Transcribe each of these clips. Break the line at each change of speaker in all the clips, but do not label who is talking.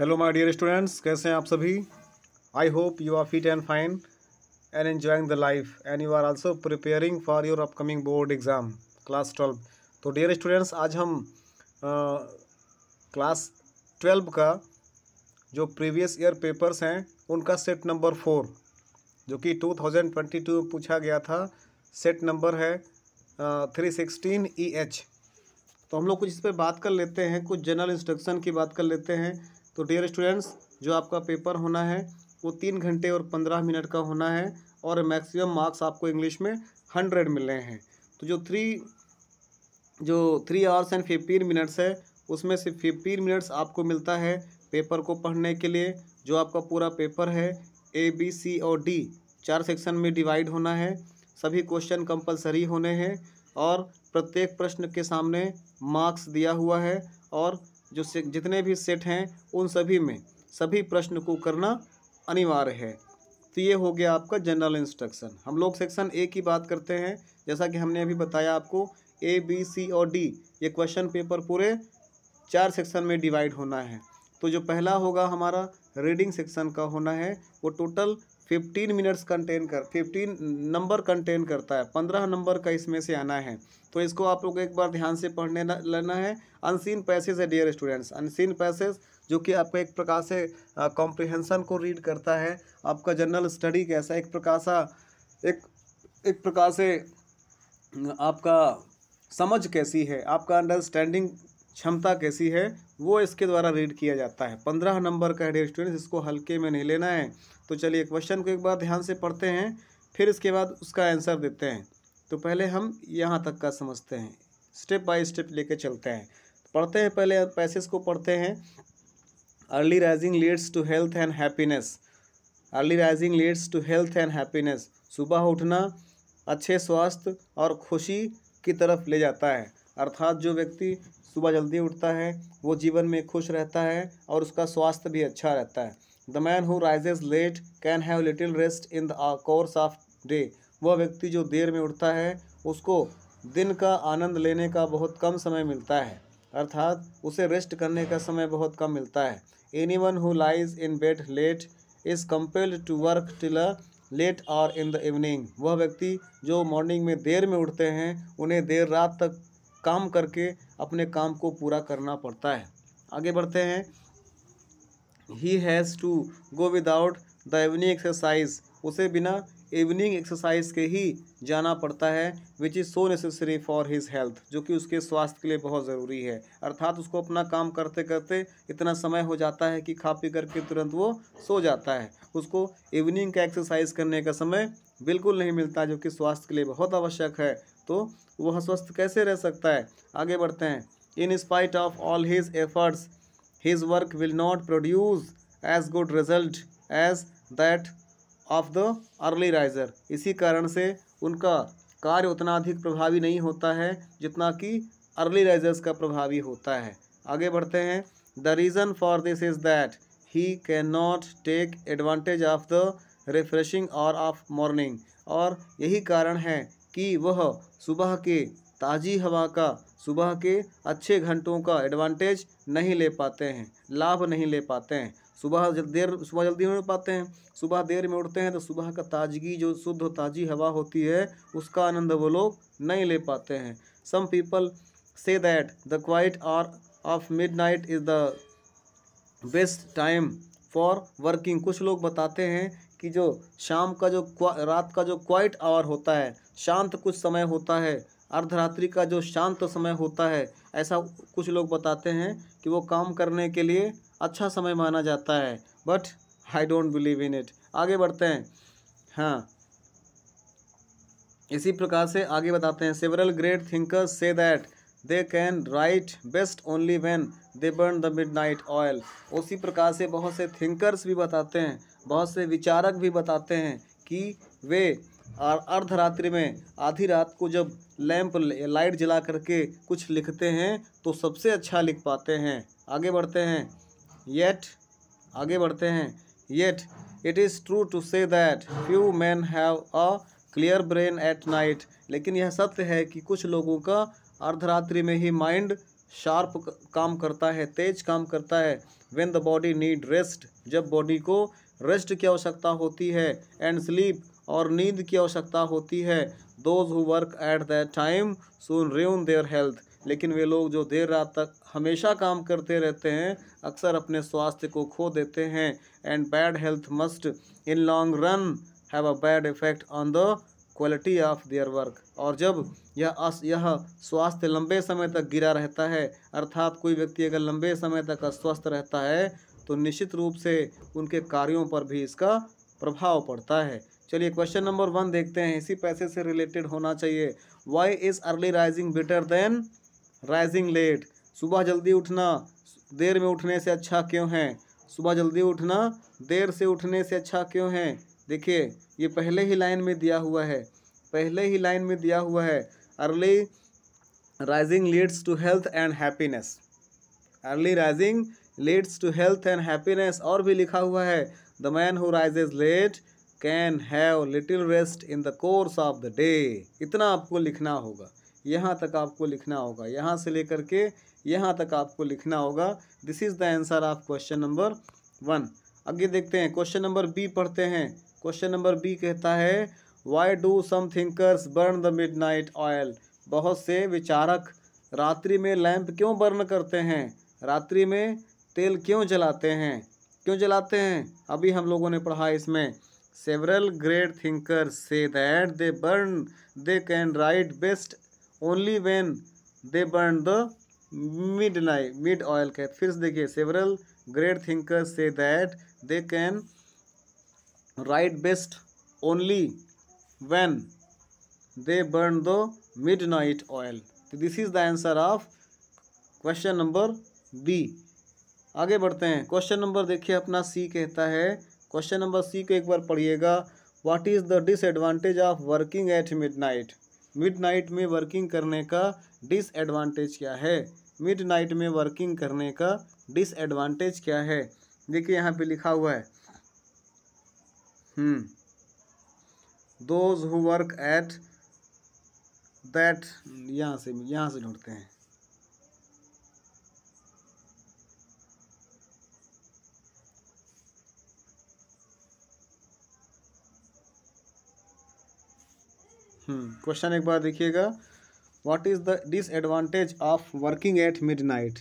Hello my dear students कैसे हैं आप सभी? I hope you are fit and fine and enjoying the life and you are also preparing for your upcoming board exam class twelve तो dear students आज हम class twelve का जो previous year papers हैं, उनका सेट नंबर फोर जो कि two thousand twenty two में पूछा गया था सेट नंबर है थ्री सिक्सटीन ई एच तो हम लोग कुछ इस पर बात कर लेते हैं, कुछ जनरल इंस्ट्रक्शन की बात कर लेते हैं तो डियर स्टूडेंट्स जो आपका पेपर होना है, वो तीन घंटे और पंद्रह मिनट का होना है और मैक्सिमम मार्क्स आपको इंग्लिश में हंड्रेड मिलने हैं। तो जो थ्री जो three hours and fifteen minutes है, उसमें से फिफ्टीन मिनट्स आपको मिलता है पेपर को पढ़ने के लिए। जो आपका पूरा पेपर है ए बी सी और डी चार सेक्शन में डिवाइड होना है। सभी क्वेश्चन कंपलसरी होने हैं और प्रत्येक प्रश्न के सामने मार्क्स दिया हुआ है और जो से, जितने भी सेट हैं, उन सभी में सभी प्रश्न को करना अनिवार्य है। तो ये हो गया आपका जनरल इंस्ट्रक्शन हम लोग सेक्शन ए की बात करते हैं। जैसा कि हमने अभी बताया आपको ए बी सी और डी ये क्वेश्चन पेपर पूरे चार सेक्शन में डिवाइड होना है। तो जो पहला होगा हमारा रीडिंग सेक्शन का होना है, वो टोटल फिफ्टीन मिनट्स कंटेन कर, फिफ्टीन नंबर कंटेन करता है, पंद्रह नंबर का इसमें से आना है। तो इसको आप लोग एक बार ध्यान से पढ़ने लेना है। अनसीन पैसेज है डियर स्टूडेंट्स अनसीन पैसेज जो कि आपका एक प्रकार से कॉम्प्रिहेंसन को रीड करता है। आपका जनरल स्टडी कैसा एक प्रकार सा, एक एक प्रकार से, आपका समझ कैसी है? आपका अंडरस्टैंडिंग क्षमता कैसी है, वो इसके द्वारा रीड किया जाता है। पंद्रह नंबर का है स्टूडेंट्स इसको हल्के में नहीं लेना है। तो चलिए क्वेश्चन को एक बार ध्यान से पढ़ते हैं, फिर इसके बाद उसका आंसर देते हैं। तो पहले हम यहाँ तक का समझते हैं। स्टेप बाय स्टेप लेके चलते हैं। पढ़ते हैं पहले पैसेज को पढ़ते हैं। Early rising leads to health and happiness early rising leads to health and happiness सुबह उठना, अच्छे स्वास्थ्य और खुशी की तरफ़ ले जाता है। अर्थात जो व्यक्ति सुबह जल्दी उठता है, वो जीवन में खुश रहता है और उसका स्वास्थ्य भी अच्छा रहता है। The man who rises late can have little rest in the course of day वह व्यक्ति जो देर में उठता है, उसको दिन का आनंद लेने का बहुत कम समय मिलता है, अर्थात उसे रेस्ट करने का समय बहुत कम मिलता है। Anyone who lies in bed late is compelled to work till a late hour in the evening वह व्यक्ति जो मॉर्निंग में देर में उठते हैं, उन्हें देर रात तक काम करके अपने काम को पूरा करना पड़ता है। आगे बढ़ते हैं। He has to go without the evening exercise उसे बिना इवनिंग एक्सरसाइज के ही जाना पड़ता है which is so necessary for his health जो कि उसके स्वास्थ्य के लिए बहुत ज़रूरी है। अर्थात उसको अपना काम करते करते इतना समय हो जाता है कि खा पी करके तुरंत वो सो जाता है। उसको इवनिंग का एक्सरसाइज करने का समय बिल्कुल नहीं मिलता, जो कि स्वास्थ्य के लिए बहुत आवश्यक है। तो वह स्वस्थ कैसे रह सकता है? आगे बढ़ते हैं। In spite of all his efforts his work will not produce as good result as that of the early riser इसी कारण से उनका कार्य उतना अधिक प्रभावी नहीं होता है, जितना कि अर्ली राइजर्स का प्रभावी होता है। आगे बढ़ते हैं। The reason for this is that he can not take advantage of the refreshing hour of morning और यही कारण है कि वह सुबह के ताज़ी हवा का, सुबह के अच्छे घंटों का एडवांटेज नहीं ले पाते हैं, लाभ नहीं ले पाते हैं। सुबह देर, सुबह जल्दी उठ पाते हैं, सुबह देर में उठते हैं तो सुबह का ताजगी, जो शुद्ध ताज़ी हवा होती है, उसका आनंद वो लोग नहीं ले पाते हैं। Some people say that the quiet hours of midnight is the best time for working कुछ लोग बताते हैं कि जो शाम का जो रात का जो क्वाइट आवर होता है, शांत कुछ समय होता है, अर्धरात्रि का जो शांत समय होता है, ऐसा कुछ लोग बताते हैं कि वो काम करने के लिए अच्छा समय माना जाता है। But I don't believe in it आगे बढ़ते हैं। हाँ। इसी प्रकार से आगे बताते हैं। Several great thinkers say that they can write best only when they burn the midnight oil उसी प्रकार से बहुत से थिंकर्स भी बताते हैं बहुत से विचारक भी बताते हैं कि वे अर्धरात्रि में, आधी रात को जब लैंप लाइट जला करके कुछ लिखते हैं तो सबसे अच्छा लिख पाते हैं। आगे बढ़ते हैं। येट आगे बढ़ते हैं। Yet it is true to say that few men have a clear brain at night लेकिन यह सत्य है कि कुछ लोगों का अर्धरात्रि में ही माइंड शार्प काम करता है, तेज काम करता है। When the body need rest जब बॉडी को रेस्ट की आवश्यकता होती है एंड स्लीप और नींद की आवश्यकता होती है। Those who work at that time soon ruin their health लेकिन वे लोग जो देर रात तक हमेशा काम करते रहते हैं, अक्सर अपने स्वास्थ्य को खो देते हैं and bad health must in long run have a bad effect on the quality of their work और जब यह अस, यह स्वास्थ्य लंबे समय तक गिरा रहता है, अर्थात कोई व्यक्ति अगर लंबे समय तक अस्वस्थ रहता है तो निश्चित रूप से उनके कार्यों पर भी इसका प्रभाव पड़ता है। चलिए क्वेश्चन नंबर वन देखते हैं। इसी पैसे से रिलेटेड होना चाहिए। Why is early rising better than rising late सुबह जल्दी उठना, देर में उठने से अच्छा क्यों है? सुबह जल्दी उठना, देर से उठने से अच्छा क्यों है? देखिए, ये पहले ही लाइन में दिया हुआ है। पहले ही लाइन में दिया हुआ है। Early rising leads to health and happiness early rising leads to health and happiness और भी लिखा हुआ है the man who rises late can have little rest in the course of the day इतना आपको लिखना होगा, यहाँ तक आपको लिखना होगा, यहाँ से लेकर के यहाँ तक आपको लिखना होगा। This is the answer of question number one आगे देखते हैं क्वेश्चन नंबर बी पढ़ते हैं। क्वेश्चन नंबर बी कहता है why do some thinkers burn the midnight oil बहुत से विचारक रात्रि में लैंप क्यों बर्न करते हैं? रात्रि में तेल क्यों जलाते हैं? क्यों जलाते हैं? अभी हम लोगों ने पढ़ा इसमें several great thinker say that they burn they can write best only when they burn the midnight mid oil कहते फिर से देखिए several great thinker say that they can write best only when they burn the midnight oil. तो this is the answer of question number B आगे बढ़ते हैं। Question number देखिए, अपना सी कहता है। क्वेश्चन नंबर सी को एक बार पढ़िएगा। What is the disadvantage of working at midnight midnight में वर्किंग करने का डिसएडवांटेज क्या है? मिडनाइट में वर्किंग करने का डिसएडवांटेज क्या है? देखिए, यहाँ पे लिखा हुआ है। Those who work at that यहाँ से यहाँ से ढूंढते हैं। क्वेश्चन हम्म, एक बार देखिएगा। What is the disadvantage of working at midnight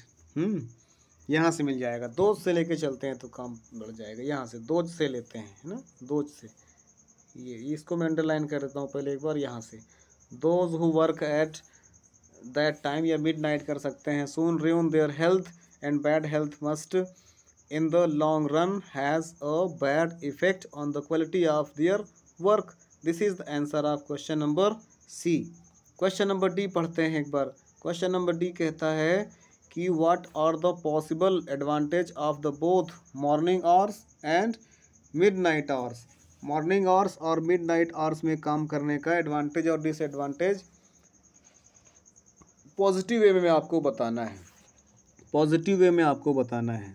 यहाँ से मिल जाएगा। दोज से लेके चलते हैं तो काम बढ़ जाएगा। यहाँ से दोज से लेते हैं है ना? दोज से। ये इसको मैं अंडरलाइन कर देता हूँ पहले एक बार यहाँ से। Those who work at that time या मिड नाइट कर सकते हैं। Soon ruin their health and bad health must in the long run has a bad effect on the quality of their work this is the answer of question number C question number D पढ़ते हैं एक बार। Question number D कहता है कि what are the possible advantage of the both morning hours and mid night hours morning hours और mid night hours में काम करने का एडवांटेज और डिसएडवांटेज पॉजिटिव वे में आपको बताना है। पॉजिटिव वे में आपको बताना है।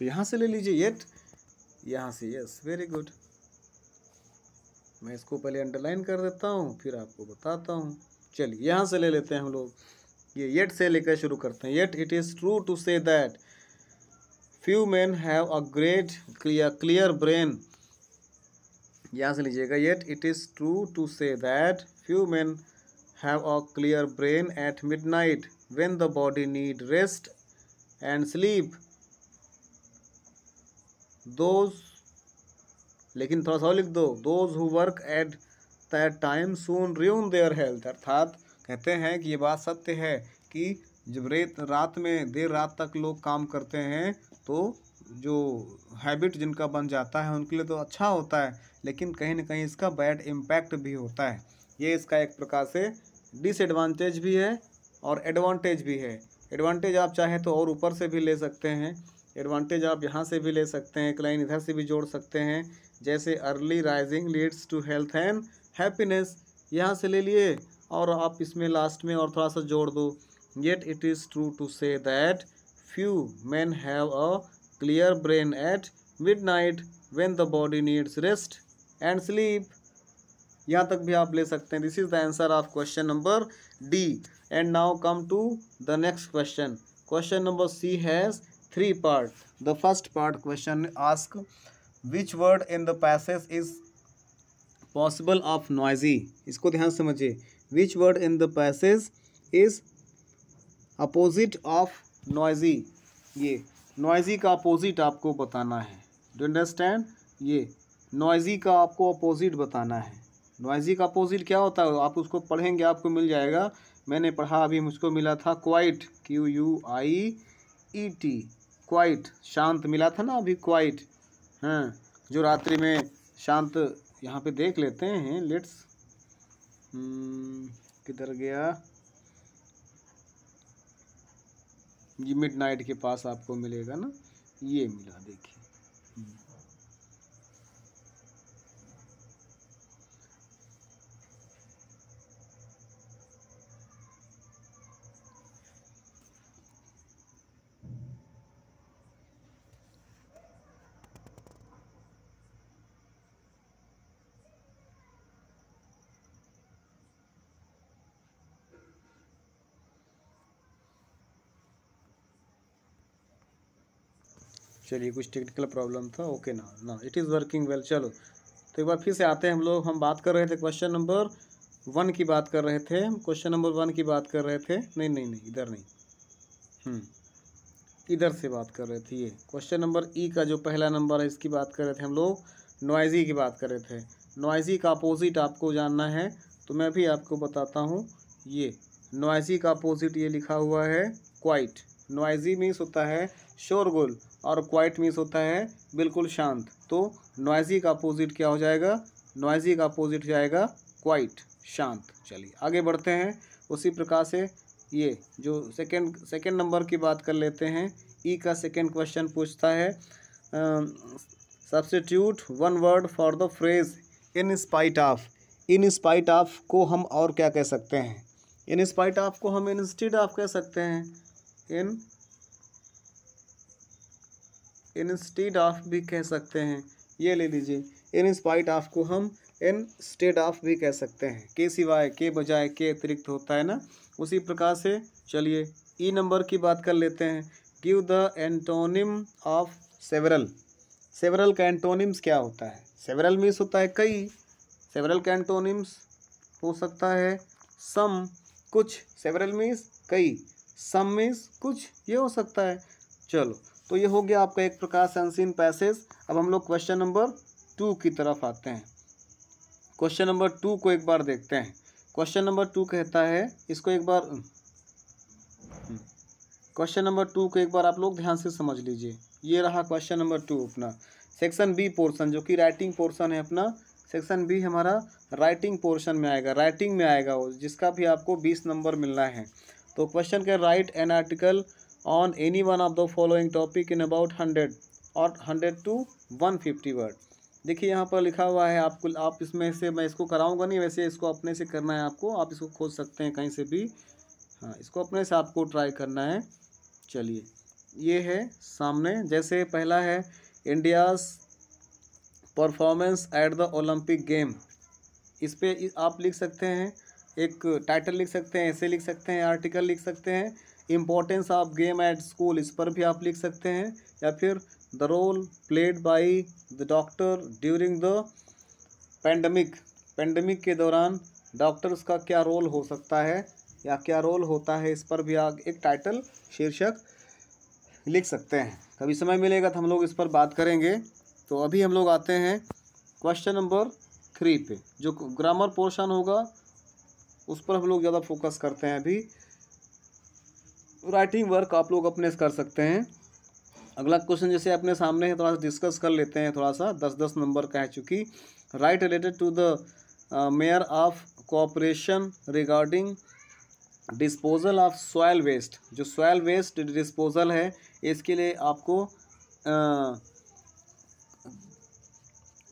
तो यहाँ से ले लीजिए येट यहाँ से यस वेरी गुड मैं इसको पहले अंडरलाइन कर देता हूँ, फिर आपको बताता हूँ। चलिए, यहाँ से ले लेते हैं हम लोग। ये येट से लेकर शुरू करते हैं। Yet it is true to say that few man have a great clear clear brain यहाँ से लीजिएगा yet it is true to say that few man have a clear brain at mid night when the body need rest and sleep those लेकिन थोड़ा सा लिख दो। Those who work at that time soon ruin their health अर्थात कहते हैं कि ये बात सत्य है कि जब रेत, रात में देर रात तक लोग काम करते हैं तो जो हैबिट जिनका बन जाता है, उनके लिए तो अच्छा होता है, लेकिन कहीं ना कहीं इसका बैड इम्पैक्ट भी होता है। ये इसका एक प्रकार से डिसएडवांटेज भी है और एडवांटेज भी है। एडवांटेज आप चाहें तो और ऊपर से भी ले सकते हैं। एडवांटेज आप यहाँ से भी ले सकते हैं, एक लाइन इधर से भी जोड़ सकते हैं। जैसे early rising leads to health and happiness. यहाँ से ले लिए और आप इसमें लास्ट में और थोड़ा सा जोड़ दो। Yet it is true to say that few man have a clear brain at midnight when the body needs rest and sleep यहाँ तक भी आप ले सकते हैं। This is the answer of question number D and now come to the next question question number C has three part the first part question ask which word in the passage is possible of noisy इसको ध्यान समझिए। Which word in the passage is opposite of noisy ये noisy का opposite आपको बताना है। Do understand ये noisy का आपको अपोजिट बताना है। नॉइजी का अपोजिट क्या होता है? आप उसको पढ़ेंगे, आपको मिल जाएगा। मैंने पढ़ा, अभी मुझको मिला था quite Q U I E T quite शांत मिला था ना अभी क्वाइट हाँ जो रात्रि में शांत यहाँ पे देख लेते हैं लेट्स। हम्म, किधर गया? जी मिड नाइट के पास आपको मिलेगा ना? ये मिला देखिए। चलिए कुछ टेक्निकल प्रॉब्लम था ओके ना ना इट इज़ वर्किंग वेल चलो। तो एक बार फिर से आते हैं हम लोग हम बात कर रहे थे क्वेश्चन नंबर वन की बात कर रहे थे क्वेश्चन नंबर वन की बात कर रहे थे। नहीं नहीं नहीं इधर नहीं। हम्म, इधर से बात कर रहे थे ये। क्वेश्चन नंबर ई का जो पहला नंबर है इसकी बात कर रहे थे हम लोग नॉइजी की बात कर रहे थे। नॉइजी का अपोजिट आपको जानना है तो मैं भी आपको बताता हूँ। ये नॉइजी का अपोजिट ये लिखा हुआ है क्वाइट नॉइजी मीन्स होता है शोरगुल। और क्वाइट मीन्स होता है बिल्कुल शांत। तो नॉइजी का अपोजिट क्या हो जाएगा? नॉइजी का अपोजिट जाएगा क्वाइट शांत। चलिए, आगे बढ़ते हैं। उसी प्रकार से ये जो सेकेंड सेकेंड नंबर की बात कर लेते हैं। ई का सेकेंड क्वेश्चन पूछता है substitute one word for the phrase in spite of in spite of को हम और क्या कह सकते हैं? इन स्पाइट ऑफ़ को हम इंस्टीड ऑफ़ कह सकते हैं। इन इंस्टीड ऑफ़ भी कह सकते हैं। ये ले लीजिए इन स्पाइट ऑफ़ को हम इन स्टेड ऑफ़ भी कह सकते हैं। के सिवाय के बजाय के अतिरिक्त होता है ना? उसी प्रकार से चलिए ई नंबर की बात कर लेते हैं। Give the antonym of several several का एंटोनिम्स क्या होता है? सेवरल मीन्स होता है कई। सेवरल का एंटोनिम्स हो सकता है सम, कुछ। सेवरल मीन्स कई। सम मीन्स कुछ। ये हो सकता है। चलो तो ये हो गया आपका एक प्रकार से अनसीन पैसेज अब हम लोग क्वेश्चन नंबर टू की तरफ़ आते हैं। क्वेश्चन नंबर टू को एक बार देखते हैं। क्वेश्चन नंबर टू कहता है, इसको एक बार क्वेश्चन नंबर टू को एक बार आप लोग ध्यान से समझ लीजिए। ये रहा क्वेश्चन नंबर टू अपना। सेक्शन बी पोर्शन जो कि राइटिंग पोर्शन है अपना। सेक्शन बी हमारा राइटिंग पोर्शन में आएगा। राइटिंग में आएगा वो, जिसका भी आपको बीस नंबर मिलना है। तो क्वेश्चन के write an article on any one of the following topic in about hundred और hundred to one fifty word देखिए, यहाँ पर लिखा हुआ है आपको, आप इसमें से, मैं इसको कराऊँगा नहीं, वैसे इसको अपने से करना है आपको, आप इसको खोज सकते हैं कहीं से भी। हाँ इसको अपने से आपको ट्राई करना है। चलिए, ये है सामने, जैसे पहला है India's performance at the Olympic game इस पर आप लिख सकते हैं, एक टाइटल लिख सकते हैं, ऐसे लिख सकते हैं आर्टिकल लिख सकते हैं। Importance of game at school इस पर भी आप लिख सकते हैं। या फिर the role played by the doctor during the pandemic pandemic के दौरान डॉक्टर्स का क्या रोल हो सकता है? या क्या रोल होता है? इस पर भी आप एक टाइटल शीर्षक लिख सकते हैं। कभी समय मिलेगा तो हम लोग इस पर बात करेंगे। तो अभी हम लोग आते हैं क्वेश्चन नंबर थ्री पे। जो ग्रामर पोर्शन होगा, उस पर हम लोग ज़्यादा फोकस करते हैं अभी। राइटिंग वर्क आप लोग अपने से कर सकते हैं। अगला क्वेश्चन जैसे अपने सामने है थोड़ा सा डिस्कस कर लेते हैं थोड़ा सा दस दस नंबर का है चूँकि। Write related to the mayor of cooperation regarding disposal of soil waste जो सॉयल वेस्ट डिस्पोजल है इसके लिए आपको आ,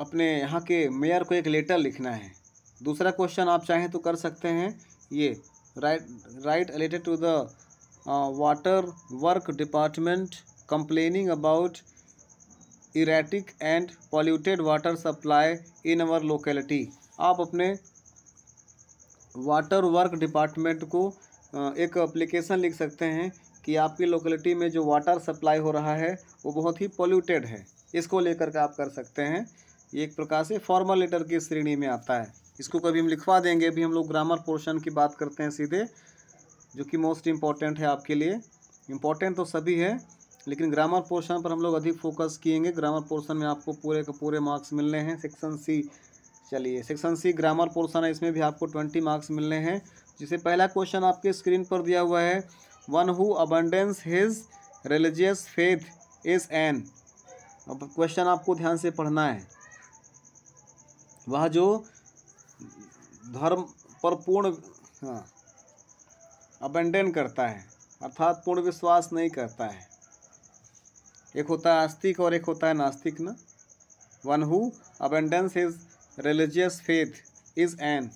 अपने यहाँ के मेयर को एक लेटर लिखना है। दूसरा क्वेश्चन आप चाहें तो कर सकते हैं ये write write related to the water work department complaining about erratic and polluted water supply in our locality आप अपने वाटर वर्क डिपार्टमेंट को एक अप्लीकेशन लिख सकते हैं कि आपकी लोकेलिटी में जो वाटर सप्लाई हो रहा है, वो बहुत ही पॉल्यूटेड है। इसको लेकर के आप कर सकते हैं। ये एक प्रकार से फॉर्मल लेटर की श्रेणी में आता है। इसको कभी हम लिखवा देंगे, अभी हम लोग ग्रामर पोर्शन की बात करते हैं सीधे। जो कि मोस्ट इंपॉर्टेंट है आपके लिए। इंपॉर्टेंट तो सभी है, लेकिन ग्रामर पोर्शन पर हम लोग अधिक फोकस किएँगे। ग्रामर पोर्शन में आपको पूरे के पूरे मार्क्स मिलने हैं। सेक्शन सी चलिए। सेक्शन सी ग्रामर पोर्शन है, इसमें भी आपको ट्वेंटी मार्क्स मिलने हैं। जिसे पहला क्वेश्चन आपके स्क्रीन पर दिया हुआ है। One who abandons his religious faith is an अब क्वेश्चन आपको ध्यान से पढ़ना है। वह जो धर्म पर पूर्ण हाँ अबेंडन करता है, अर्थात पूर्ण विश्वास नहीं करता है। एक होता है आस्तिक और एक होता है नास्तिक ना? One who abandons is religious faith is an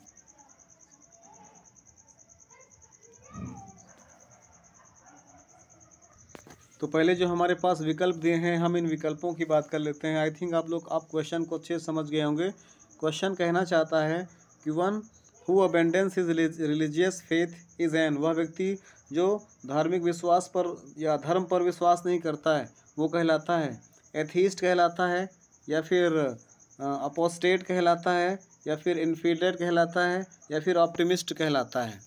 तो पहले जो हमारे पास विकल्प दिए हैं, हम इन विकल्पों की बात कर लेते हैं। आई थिंक आप लोग, आप क्वेश्चन को अच्छे समझ गए होंगे। क्वेश्चन कहना चाहता है कि one who abandons is religious faith is an वह व्यक्ति जो धार्मिक विश्वास पर या धर्म पर विश्वास नहीं करता है, वो कहलाता है। एथीस्ट कहलाता है या फिर अपोस्टेट कहलाता है या फिर इन्फीडेट कहलाता है या फिर ऑप्टिमिस्ट कहलाता है।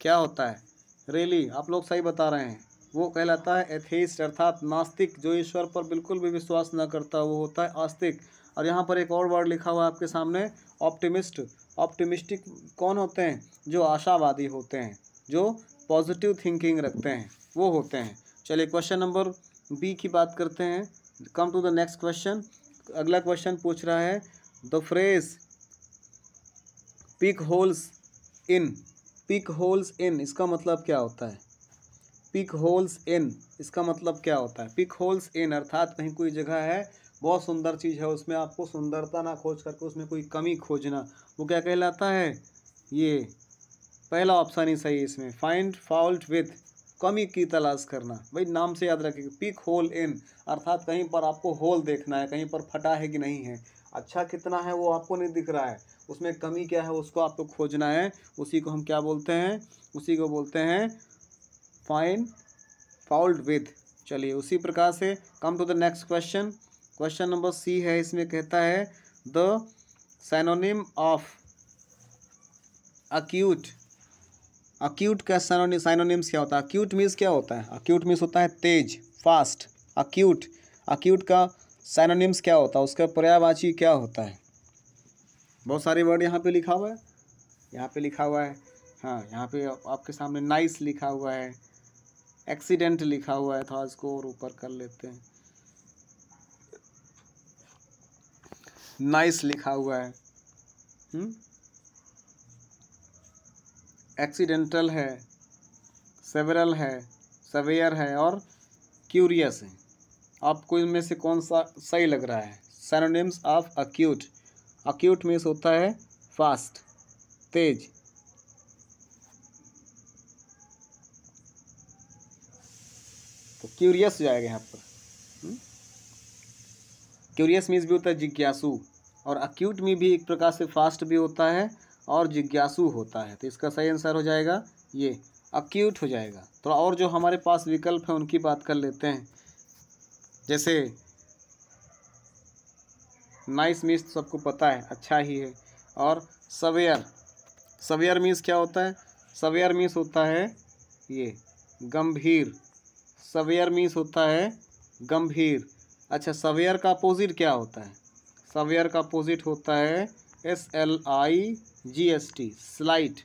क्या होता है? रेली आप लोग सही बता रहे हैं। वो कहलाता है एथीस्ट अर्थात नास्तिक, जो ईश्वर पर बिल्कुल भी विश्वास न करता, वो होता है आस्तिक। और यहाँ पर एक और वर्ड लिखा हुआ है आपके सामने ऑप्टिमिस्ट ऑप्टिमिस्टिक कौन होते हैं? जो आशावादी होते हैं, जो पॉजिटिव थिंकिंग रखते हैं, वो होते हैं। चलिए क्वेश्चन नंबर बी की बात करते हैं। Come to the next question. अगला क्वेश्चन पूछ रहा है, the phrase pick holes in. Pick holes in, इसका मतलब क्या होता है? पिक होल्स इन, इसका मतलब क्या होता है? पिक होल्स इन, अर्थात कहीं कोई जगह है, बहुत सुंदर चीज़ है, उसमें आपको सुंदरता ना खोज करके उसमें कोई कमी खोजना। वो क्या कहलाता है? ये पहला ऑप्शन ही सही है इसमें। फाइंड फॉल्ट विथ कमी की तलाश करना। भाई, नाम से याद रखिए पिक होल इन अर्थात कहीं पर आपको होल देखना है, कहीं पर फटा है कि नहीं है। अच्छा कितना है वो आपको नहीं दिख रहा है। उसमें कमी क्या है उसको आपको खोजना है। उसी को हम क्या बोलते हैं? उसी को बोलते हैं फाइन फॉल्ट विथ चलिए, उसी प्रकार से come to the next question question number C है, इसमें कहता है the synonym of acute acute का सैनोनिम साइनोनिम्स क्या होता है? अक्यूट मीन्स क्या होता है? अक्यूट मीन्स होता है तेज फास्ट अक्यूट अक्यूट का सैनोनिम्स क्या होता है? उसका पर्यायवाची क्या होता है? बहुत सारे वर्ड यहाँ पे लिखा हुआ है। यहाँ पे लिखा हुआ है। हाँ यहाँ पे आपके सामने नाइस लिखा हुआ है। एक्सीडेंट लिखा हुआ है थोड़ा इसको और ऊपर कर लेते हैं। नाइस लिखा हुआ है। एक्सीडेंटल हम्म? है, सेवरल है, सवेयर है और क्यूरियस है। आपको इनमें से कौन सा सही लग रहा है? Synonyms of acute acute means होता है फास्ट तेज। तो क्यूरियस जाएगा यहाँ पर। क्यूरियस मीन्स भी होता है जिज्ञासु और अक्यूट में भी एक प्रकार से फास्ट भी होता है और जिज्ञासु होता है। तो इसका सही आंसर हो जाएगा ये अक्यूट हो जाएगा। तो और जो हमारे पास विकल्प हैं, उनकी बात कर लेते हैं। जैसे नाइस मीन्स सबको पता है अच्छा ही है। और सवेयर सवेयर मीन्स क्या होता है? सवेयर मीन्स होता है ये, गंभीर। सवेयर मीन्स होता है गंभीर। अच्छा सवेयर का अपोजिट क्या होता है? सवेयर का अपोजिट होता है S L I G S T slight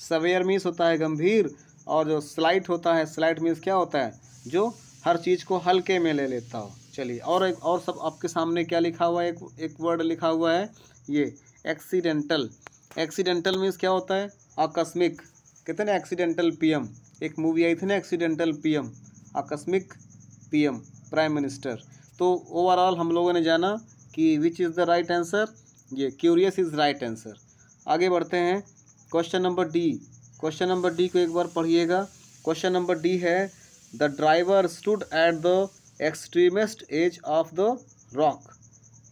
severe means होता है गंभीर, और जो स्लाइट होता है स्लाइट मीन्स क्या होता है? जो हर चीज़ को हल्के में ले लेता हो। चलिए, और एक, और सब आपके सामने क्या लिखा हुआ है? एक एक वर्ड लिखा हुआ है, ये एक्सीडेंटल एक्सीडेंटल मीन्स क्या होता है? आकस्मिक. कितने एक्सीडेंटल पीएम एक मूवी आई थी ना एक्सीडेंटल पीएम आकस्मिक पीएम प्राइम मिनिस्टर तो ओवरऑल हम लोगों ने जाना कि which is the right answer ये क्यूरियस इज़ राइट आंसर आगे बढ़ते हैं। Question number D question number D को एक बार पढ़िएगा। क्वेश्चन नंबर डी है the driver stood at the extremest edge of the rock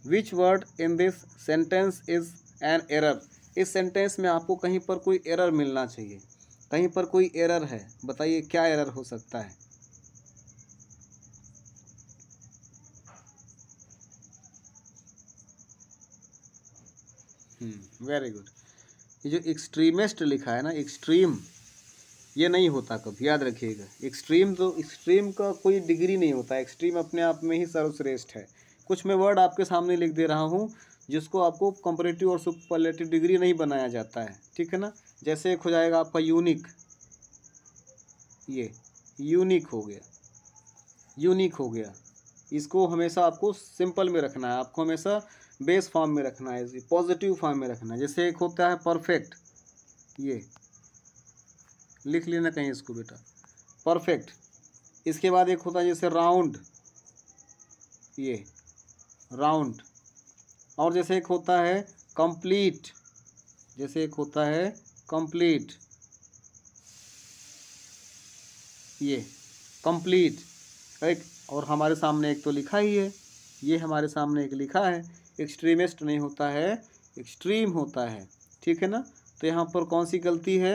which word in this sentence is an error इस sentence में आपको कहीं पर कोई एरर मिलना चाहिए। कहीं पर कोई एरर है? बताइए क्या एरर हो सकता है? वेरी गुड ये जो एक्सट्रीमिस्ट लिखा है ना एक्सट्रीम ये नहीं होता कभी, याद रखिएगा। एक्सट्रीम तो एक्सट्रीम का कोई डिग्री नहीं होता एक्सट्रीम अपने आप में ही सर्वश्रेष्ठ है। कुछ मैं वर्ड आपके सामने लिख दे रहा हूँ, जिसको आपको कंपरेटिव और सुपरलेटिव डिग्री नहीं बनाया जाता है, ठीक है ना? जैसे एक हो जाएगा आपका यूनिक ये यूनिक हो गया। यूनिक हो गया। इसको हमेशा आपको सिंपल में रखना है, आपको हमेशा बेस फॉर्म में रखना है इसे पॉजिटिव फॉर्म में रखना है। जैसे एक होता है परफेक्ट, ये। लिख लेना कहीं इसको बेटा। परफेक्ट। इसके बाद एक होता है जैसे राउंड, ये। राउंड। और जैसे एक होता है कंप्लीट। जैसे एक होता है कंप्लीट। ये, कंप्लीट। एक, और हमारे सामने एक तो लिखा ही है। ये हमारे सामने एक लिखा है। एक्सट्रीमिस्ट नहीं होता है एक्सट्रीम होता है, ठीक है ना? तो यहाँ पर कौन सी गलती है?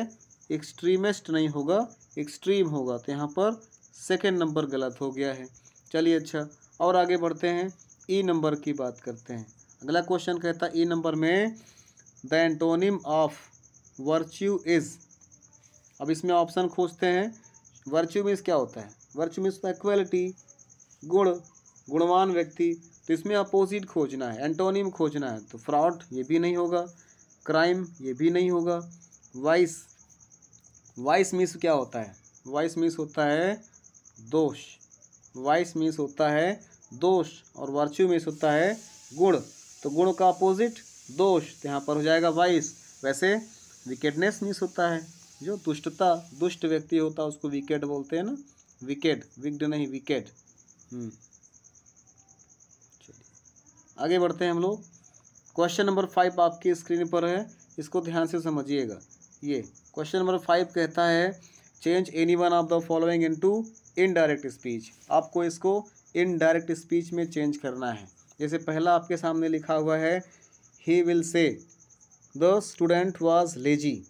एक्सट्रीमिस्ट नहीं होगा एक्सट्रीम होगा। तो यहाँ पर सेकेंड नंबर गलत हो गया है। चलिए अच्छा और आगे बढ़ते हैं। ई e नंबर की बात करते हैं। अगला क्वेश्चन कहता है ई नंबर में the antonym of virtue is अब इसमें ऑप्शन खोजते हैं। वर्च्यू मीन्स क्या होता है? वर्च्यू मीन्स इक्वलिटी गुण, गुणवान व्यक्ति तो इसमें अपोजिट खोजना है, एंटोनिम खोजना है तो फ्रॉड ये भी नहीं होगा, क्राइम ये भी नहीं होगा। वाइस वाइस मीन्स क्या होता है? वाइस मीन्स होता है दोष। वाइस मीन्स होता है दोष और वर्च्यू मीन्स होता है गुण। तो गुण का अपोजिट दोष तो यहाँ पर हो जाएगा वाइस। वैसे विकेटनेस मीन्स होता है, जो दुष्टता, दुष्ट व्यक्ति होता है, उसको विकेट बोलते हैं ना? विकेट विक्ड नहीं, विकेट। हम्म। आगे बढ़ते हैं हम लोग। क्वेश्चन नंबर फाइव आपकी स्क्रीन पर है। इसको ध्यान से समझिएगा। ये क्वेश्चन नंबर फाइव कहता है change any one of the following in into indirect speech आपको इसको इनडायरेक्ट स्पीच में चेंज करना है। जैसे पहला आपके सामने लिखा हुआ है he will say the student was lazy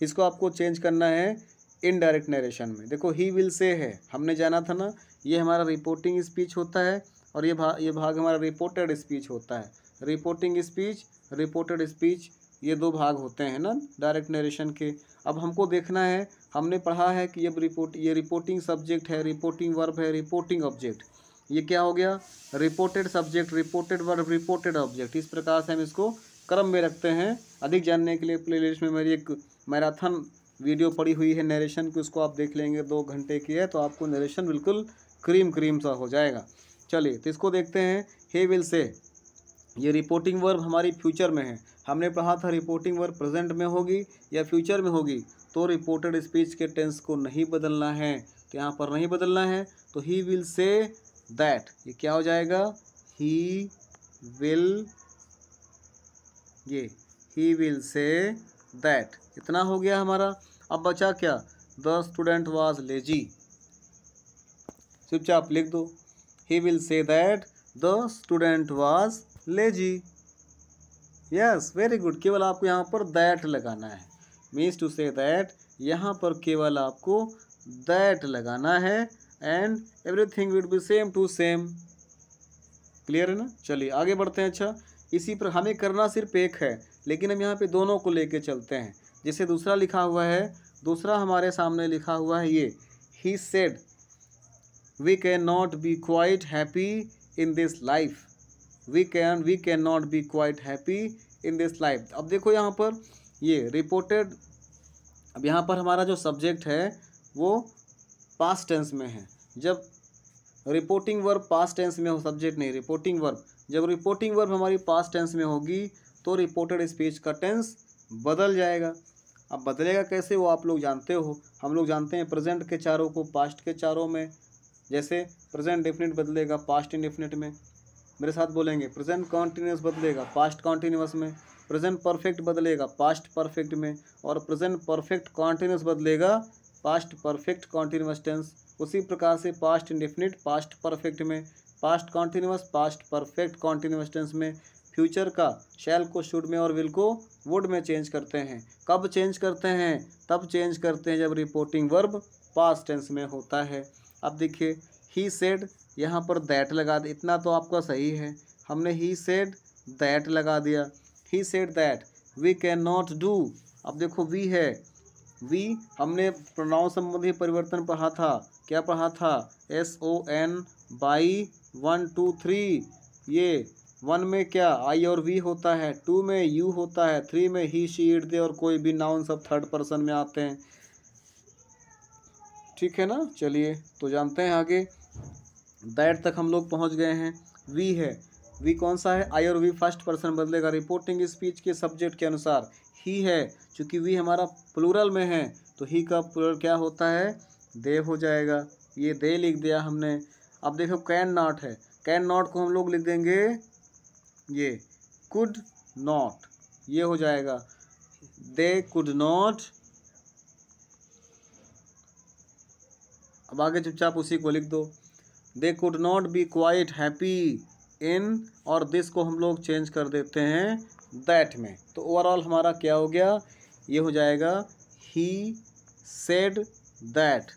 इसको आपको चेंज करना है इनडायरेक्ट नरेशन में। देखो ही विल से है। हमने जाना था ना, ये हमारा रिपोर्टिंग स्पीच होता है। और ये भाग ये भाग हमारा रिपोर्टेड स्पीच होता है। रिपोर्टिंग स्पीच रिपोर्टेड स्पीच ये दो भाग होते हैं ना डायरेक्ट नरेशन के। अब हमको देखना है, हमने पढ़ा है कि ये रिपोर्ट ये रिपोर्टिंग सब्जेक्ट है रिपोर्टिंग वर्ब है रिपोर्टिंग ऑब्जेक्ट ये क्या हो गया? Reported subject reported verb reported object इस प्रकार से हम इसको क्रम में रखते हैं। अधिक जानने के लिए प्लेलिस्ट में मेरी एक मैराथन वीडियो पड़ी हुई है नरेशन की, उसको आप देख लेंगे दो घंटे की है तो आपको नरेशन बिल्कुल क्रीम क्रीम सा हो जाएगा। चलिए तो इसको देखते हैं, हे विल से। ये रिपोर्टिंग वर्ब हमारी फ्यूचर में है। हमने पढ़ा था रिपोर्टिंग वर्ब प्रेजेंट में होगी या फ्यूचर में होगी तो रिपोर्टेड स्पीच के टेंस को नहीं बदलना है। तो यहाँ पर नहीं बदलना है तो ही विल से दैट ये क्या हो जाएगा? ही विल ये ही विल से दैट इतना हो गया हमारा। अब बचा क्या? द स्टूडेंट वाज लेजी चुपचाप लिख दो। He will say that the student was lazy. Yes, very good. केवल आपको यहाँ पर that लगाना है। मीन्स टू से that यहाँ पर केवल आपको that लगाना है and everything will be same to same clear है ना? चलिए, आगे बढ़ते हैं। अच्छा इसी पर हमें करना सिर्फ़ एक है, लेकिन हम यहाँ पे दोनों को लेके चलते हैं। जैसे दूसरा लिखा हुआ है, दूसरा हमारे सामने लिखा हुआ है ये। He said we cannot be quite happy in this life. We can, we cannot be quite happy in this life. अब देखो यहाँ पर ये रिपोर्टेड अब यहाँ पर हमारा जो सब्जेक्ट है, वो पास्ट टेंस में है। जब रिपोर्टिंग वर्ब पास्ट टेंस में हो सब्जेक्ट नहीं रिपोर्टिंग वर्ब जब रिपोर्टिंग वर्ब हमारी पास्ट टेंस में होगी तो रिपोर्टेड स्पीच का टेंस बदल जाएगा। अब बदलेगा कैसे, वो आप लोग जानते हो। हम लोग जानते हैं प्रेजेंट के चारों को पास्ट के चारों में। जैसे प्रेजेंट डेफिनेट बदलेगा पास्ट इंडेफिनेट में। मेरे साथ बोलेंगे प्रेजेंट कॉन्टीन्यूस बदलेगा पास्ट कॉन्टीन्यूस में। प्रेजेंट परफेक्ट बदलेगा पास्ट परफेक्ट में। और प्रेजेंट परफेक्ट कॉन्टीन्यूस बदलेगा पास्ट परफेक्ट कॉन्टीन्यूस टेंस उसी प्रकार से पास्ट इंडेफिनिट पास्ट परफेक्ट में। Past continuous past perfect continuous tense में। फ्यूचर का शैल को शुड में और विल को वुड में चेंज करते हैं। कब चेंज करते हैं? तब चेंज करते हैं जब रिपोर्टिंग वर्ब पास्ट टेंस में होता है। अब देखिए ही सेड यहाँ पर दैट लगा दे। इतना तो आपका सही है। हमने ही सेड दैट लगा दिया। He said that we can not do अब देखो वी है। वी हमने प्रोनाउन संबंधी परिवर्तन पढ़ा था। क्या पढ़ा था? S O N by one two three ये वन में क्या? आई और वी होता है। टू में यू होता है। थ्री में ही शी इट दे और कोई भी नाउन सब थर्ड पर्सन में आते हैं। ठीक है ना? चलिए तो जानते हैं आगे। दैट तक हम लोग पहुँच गए हैं। वी है। वी कौन सा है? आई और वी फ़र्स्ट पर्सन बदलेगा रिपोर्टिंग स्पीच के सब्जेक्ट के अनुसार। ही है, चूँकि वी हमारा प्लूरल में है तो ही का प्लूरल क्या होता है? दे हो जाएगा। ये दे लिख दिया हमने। अब देखो कैन नॉट है। कैन नॉट को हम लोग लिख देंगे ये कुड नॉट ये हो जाएगा। दे कुड नॉट अब आगे चुपचाप उसी को लिख दो। They could not be quite happy in और दिस को हम लोग चेंज कर देते हैं दैट में। तो ओवरऑल हमारा क्या हो गया? ये हो जाएगा he said that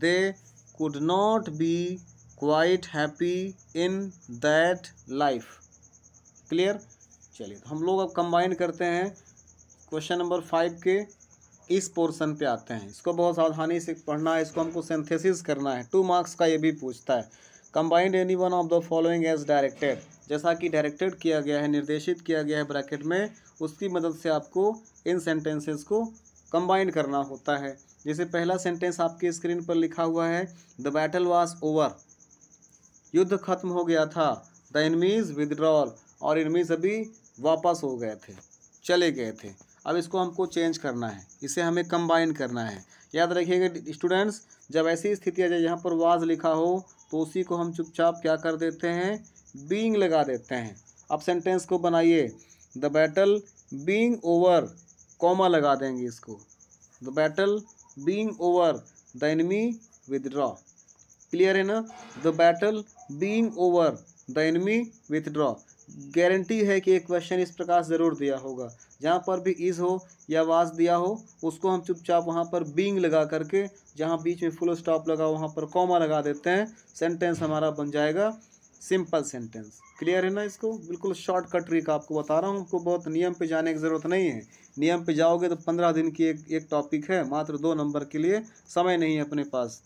they could not be quite happy in that life clear चलिए तो हम लोग अब कंबाइन करते हैं। क्वेश्चन नंबर फाइव के। इस पोर्शन पे आते हैं। इसको बहुत सावधानी से पढ़ना है, इसको हमको सिंथेसिस करना है। टू मार्क्स का ये भी पूछता है। Combined any one of the following as directed जैसा कि डायरेक्टेड किया गया है, निर्देशित किया गया है ब्रैकेट में, उसकी मदद से आपको इन सेंटेंसेस को कंबाइंड करना होता है। जैसे पहला सेंटेंस आपकी स्क्रीन पर लिखा हुआ है द बैटल वॉज़ ओवर युद्ध खत्म हो गया था। द इनमीज विदड्रॉल और इनमीज अभी वापस हो गए थे, चले गए थे। अब इसको हमको चेंज करना है। इसे हमें कंबाइन करना है। याद रखिएगा स्टूडेंट्स जब ऐसी स्थिति आ जाए, जहाँ पर वाज लिखा हो तो उसी को हम चुपचाप क्या कर देते हैं? बींग लगा देते हैं। अब सेंटेंस को बनाइए। The battle being over comma लगा देंगे इसको। The battle being over the enemy withdraw clear है ना? The battle being over the enemy withdraw guarantee है कि एक क्वेश्चन इस प्रकार ज़रूर दिया होगा। जहाँ पर भी इज़ हो या वाज दिया हो, उसको हम चुपचाप वहाँ पर बींग लगा करके, जहाँ बीच में फुल स्टॉप लगा, वहाँ पर कॉमा लगा देते हैं। सेंटेंस हमारा बन जाएगा। सिंपल सेंटेंस क्लियर है ना इसको? बिल्कुल शॉर्टकट ट्रिक आपको बता रहा हूँ। हमको बहुत नियम पे जाने की ज़रूरत नहीं है। नियम पे जाओगे तो पंद्रह दिन की एक एक टॉपिक है, मात्र दो नंबर के लिए समय नहीं है अपने पास।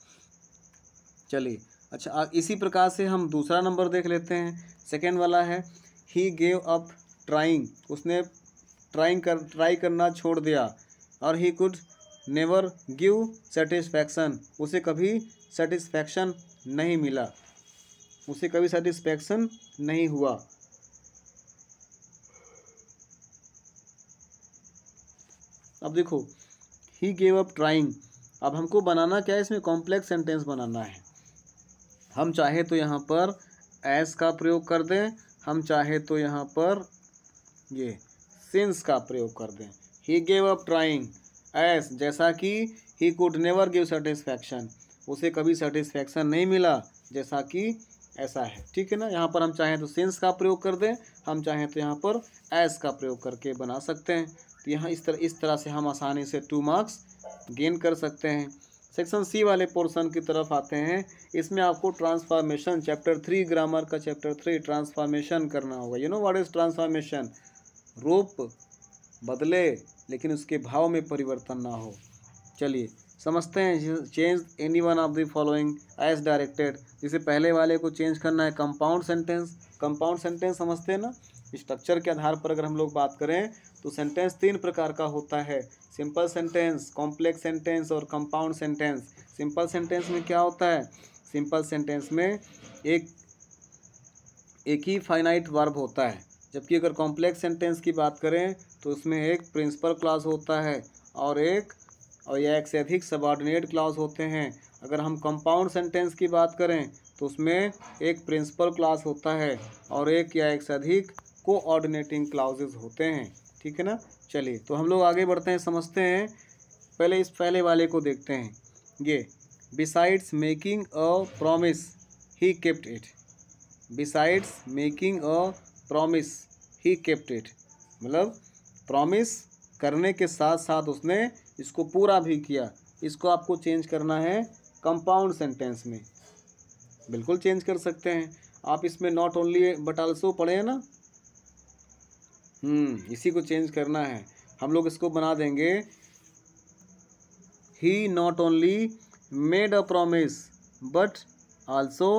चलिए। अच्छा इसी प्रकार से हम दूसरा नंबर देख लेते हैं। सेकेंड वाला है। ही गेव अप ट्राइंग उसने ट्राइंग कर ट्राई करना छोड़ दिया। और he could never give satisfaction उसे कभी सेटिस्फैक्शन नहीं मिला। उसे कभी सेटिस्फैक्शन नहीं हुआ। अब देखो ही गेव अप ट्राइंग अब हमको बनाना क्या है? इसमें कॉम्प्लेक्स सेंटेंस बनाना है। हम चाहे तो यहाँ पर एस का प्रयोग कर दें हम चाहे तो यहाँ पर ये सिंस का प्रयोग कर दें। He gave up trying as जैसा कि he could never give satisfaction उसे कभी सेटिस्फैक्शन नहीं मिला, जैसा कि ऐसा है। ठीक है ना? यहाँ पर हम चाहें तो सिंस का प्रयोग कर दें, हम चाहें तो यहाँ पर एस का प्रयोग करके बना सकते हैं। तो यहाँ इस तरह इस तरह से हम आसानी से टू मार्क्स गेन कर सकते हैं। सेक्शन सी वाले पोर्शन की तरफ़ आते हैं। इसमें आपको ट्रांसफॉर्मेशन, चैप्टर थ्री ग्रामर का चैप्टर थ्री ट्रांसफॉर्मेशन करना होगा। You know what is transformation रूप बदले, लेकिन उसके भाव में परिवर्तन ना हो। चलिए, समझते हैं। Change any one of the following as directed. जिसे पहले वाले को चेंज करना है। Compound sentence. कंपाउंड सेंटेंस समझते हैं ना? स्ट्रक्चर के आधार पर अगर हम लोग बात करें तो सेंटेंस तीन प्रकार का होता है। सिंपल सेंटेंस, कॉम्प्लेक्स सेंटेंस और कंपाउंड सेंटेंस। सिंपल सेंटेंस में क्या होता है? सिंपल सेंटेंस में एक एक ही फाइनाइट वर्ब होता है। जबकि अगर कॉम्प्लेक्स सेंटेंस की बात करें तो उसमें एक प्रिंसिपल क्लास होता है और एक, और या एक से अधिक सबॉर्डिनेट क्लास होते हैं। अगर हम कंपाउंड सेंटेंस की बात करें तो उसमें एक प्रिंसिपल क्लास होता है और एक या एक से अधिक कोऑर्डिनेटिंग क्लाउजेज होते हैं। ठीक है ना? चलिए तो हम लोग आगे बढ़ते हैं, समझते हैं। पहले इस पहले वाले को देखते हैं। ये besides making a promise he kept it besides making a promise he kept it मतलब प्रॉमिस करने के साथ साथ उसने इसको पूरा भी किया। इसको आपको चेंज करना है कंपाउंड सेंटेंस में। बिल्कुल चेंज कर सकते हैं। आप इसमें नॉट ओनली बट आल्सो पढ़े हैं ना? इसी को चेंज करना है। हम लोग इसको बना देंगे। He not only made a promise but also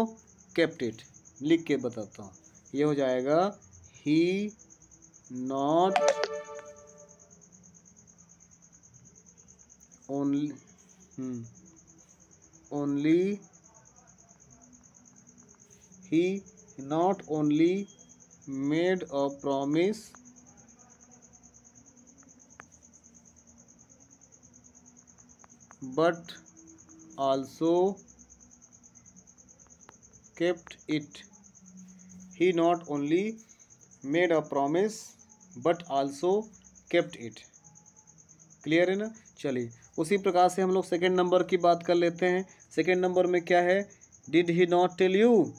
kept it लिख के बताता हूँ। ये हो जाएगा he not only only he not only made a promise but also kept it. He not only made a promise, but also kept it. Clear है ना? चलिए, उसी प्रकार से हम लोग सेकेंड नंबर की बात कर लेते हैं। सेकेंड नंबर में क्या है? Did he not tell you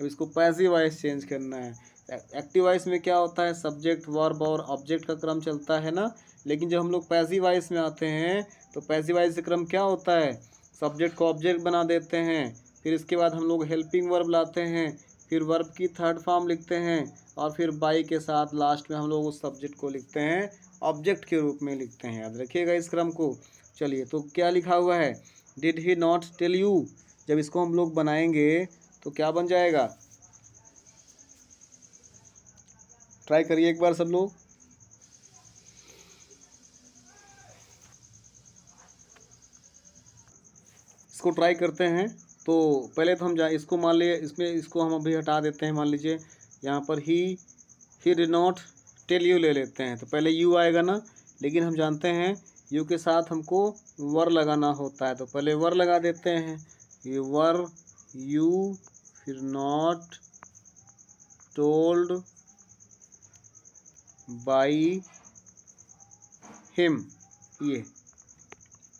अब इसको पैसिव वॉइस चेंज करना है। एक्टिव वॉइस में क्या होता है? सब्जेक्ट वर्ब और ऑब्जेक्ट का क्रम चलता है ना? लेकिन जब हम लोग पैसिव वॉइस में आते हैं तो पैसिव वॉइस का क्रम क्या होता है? सब्जेक्ट को ऑब्जेक्ट बना देते हैं, फिर इसके बाद हम लोग हेल्पिंग वर्ब लाते हैं, फिर वर्ब की थर्ड फॉर्म लिखते हैं और फिर बाई के साथ लास्ट में हम लोग उस सब्जेक्ट को लिखते हैं, ऑब्जेक्ट के रूप में लिखते हैं। याद रखिएगा इस क्रम को। चलिए तो क्या लिखा हुआ है? Did he not tell you जब इसको हम लोग बनाएँगे तो क्या बन जाएगा? ट्राई करिए एक बार सब लोग। इसको ट्राई करते हैं तो पहले तो हम जा, इसको मान लिए, इसमें इसको हम अभी हटा देते हैं, मान लीजिए, यहाँ पर ही ही डि नॉट टेल यू ले लेते हैं। तो पहले यू आएगा ना, लेकिन हम जानते हैं यू के साथ हमको वर लगाना होता है। तो पहले वर लगा देते हैं, ये वर यू फिर नॉट टोल्ड बाई हिम ये